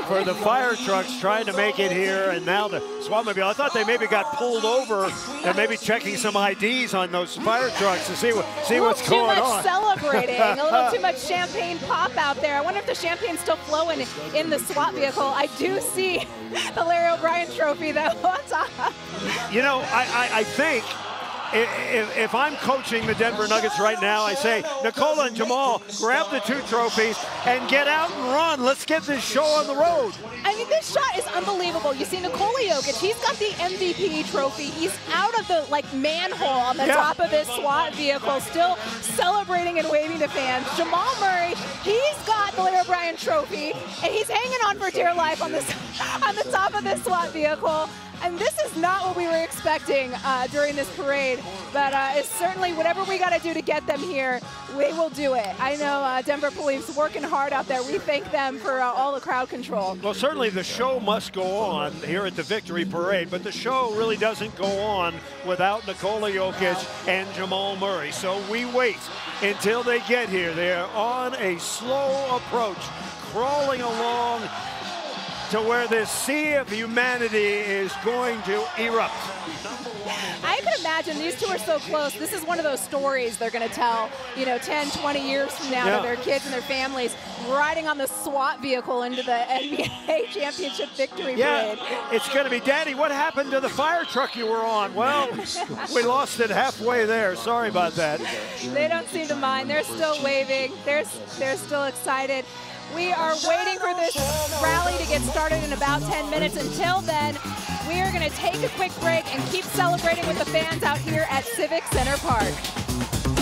C: for the fire trucks trying to make it here, and now the SWATmobile. I thought they maybe got pulled over and maybe checking some IDs on those fire trucks to see what see
A: a little
C: what's
A: too
C: going
A: much
C: on.
A: celebrating, a little too [laughs] much champagne pop out there. I wonder if the champagne's still flowing in the SWAT vehicle. I do see the Larry O'Brien trophy though [laughs] on top.
C: You know, I, I, I think if, if, I'm coaching the Denver Nuggets right now, I say, Nikola and Jamal, grab the two trophies and get out and run. Let's get this show on the road.
A: I mean, this shot is unbelievable. You see Nikola Jokic, he's got the MVP trophy. He's out of the like manhole on the yeah. top of his SWAT vehicle, still celebrating and waving to fans. Jamal Murray, he's got the Larry O'Brien trophy, and he's hanging on for dear life on this [laughs] on the top of this SWAT vehicle. And this is not what we were expecting uh, during this parade, but uh, it's certainly whatever we got to do to get them here, we will do it. I know uh, Denver Police working hard out there. We thank them for uh, all the crowd control.
C: Well, certainly the show must go on here at the Victory Parade, but the show really doesn't go on without Nikola Jokic and Jamal Murray. So we wait until they get here. They're on a slow approach, crawling along to where this sea of humanity is going to erupt.
A: I can imagine these two are so close. This is one of those stories they're going to tell, you know, 10, 20 years from now yeah. to their kids and their families riding on the SWAT vehicle into the [laughs] NBA championship victory
C: yeah,
A: parade.
C: It's going to be, Daddy, what happened to the fire truck you were on? Well, [laughs] we lost it halfway there. Sorry about that.
A: They don't seem to mind. They're still waving. They're, they're still excited. We are waiting for this rally to get started in about 10 minutes. Until then, we are going to take a quick break and keep celebrating with the fans out here at Civic Center Park.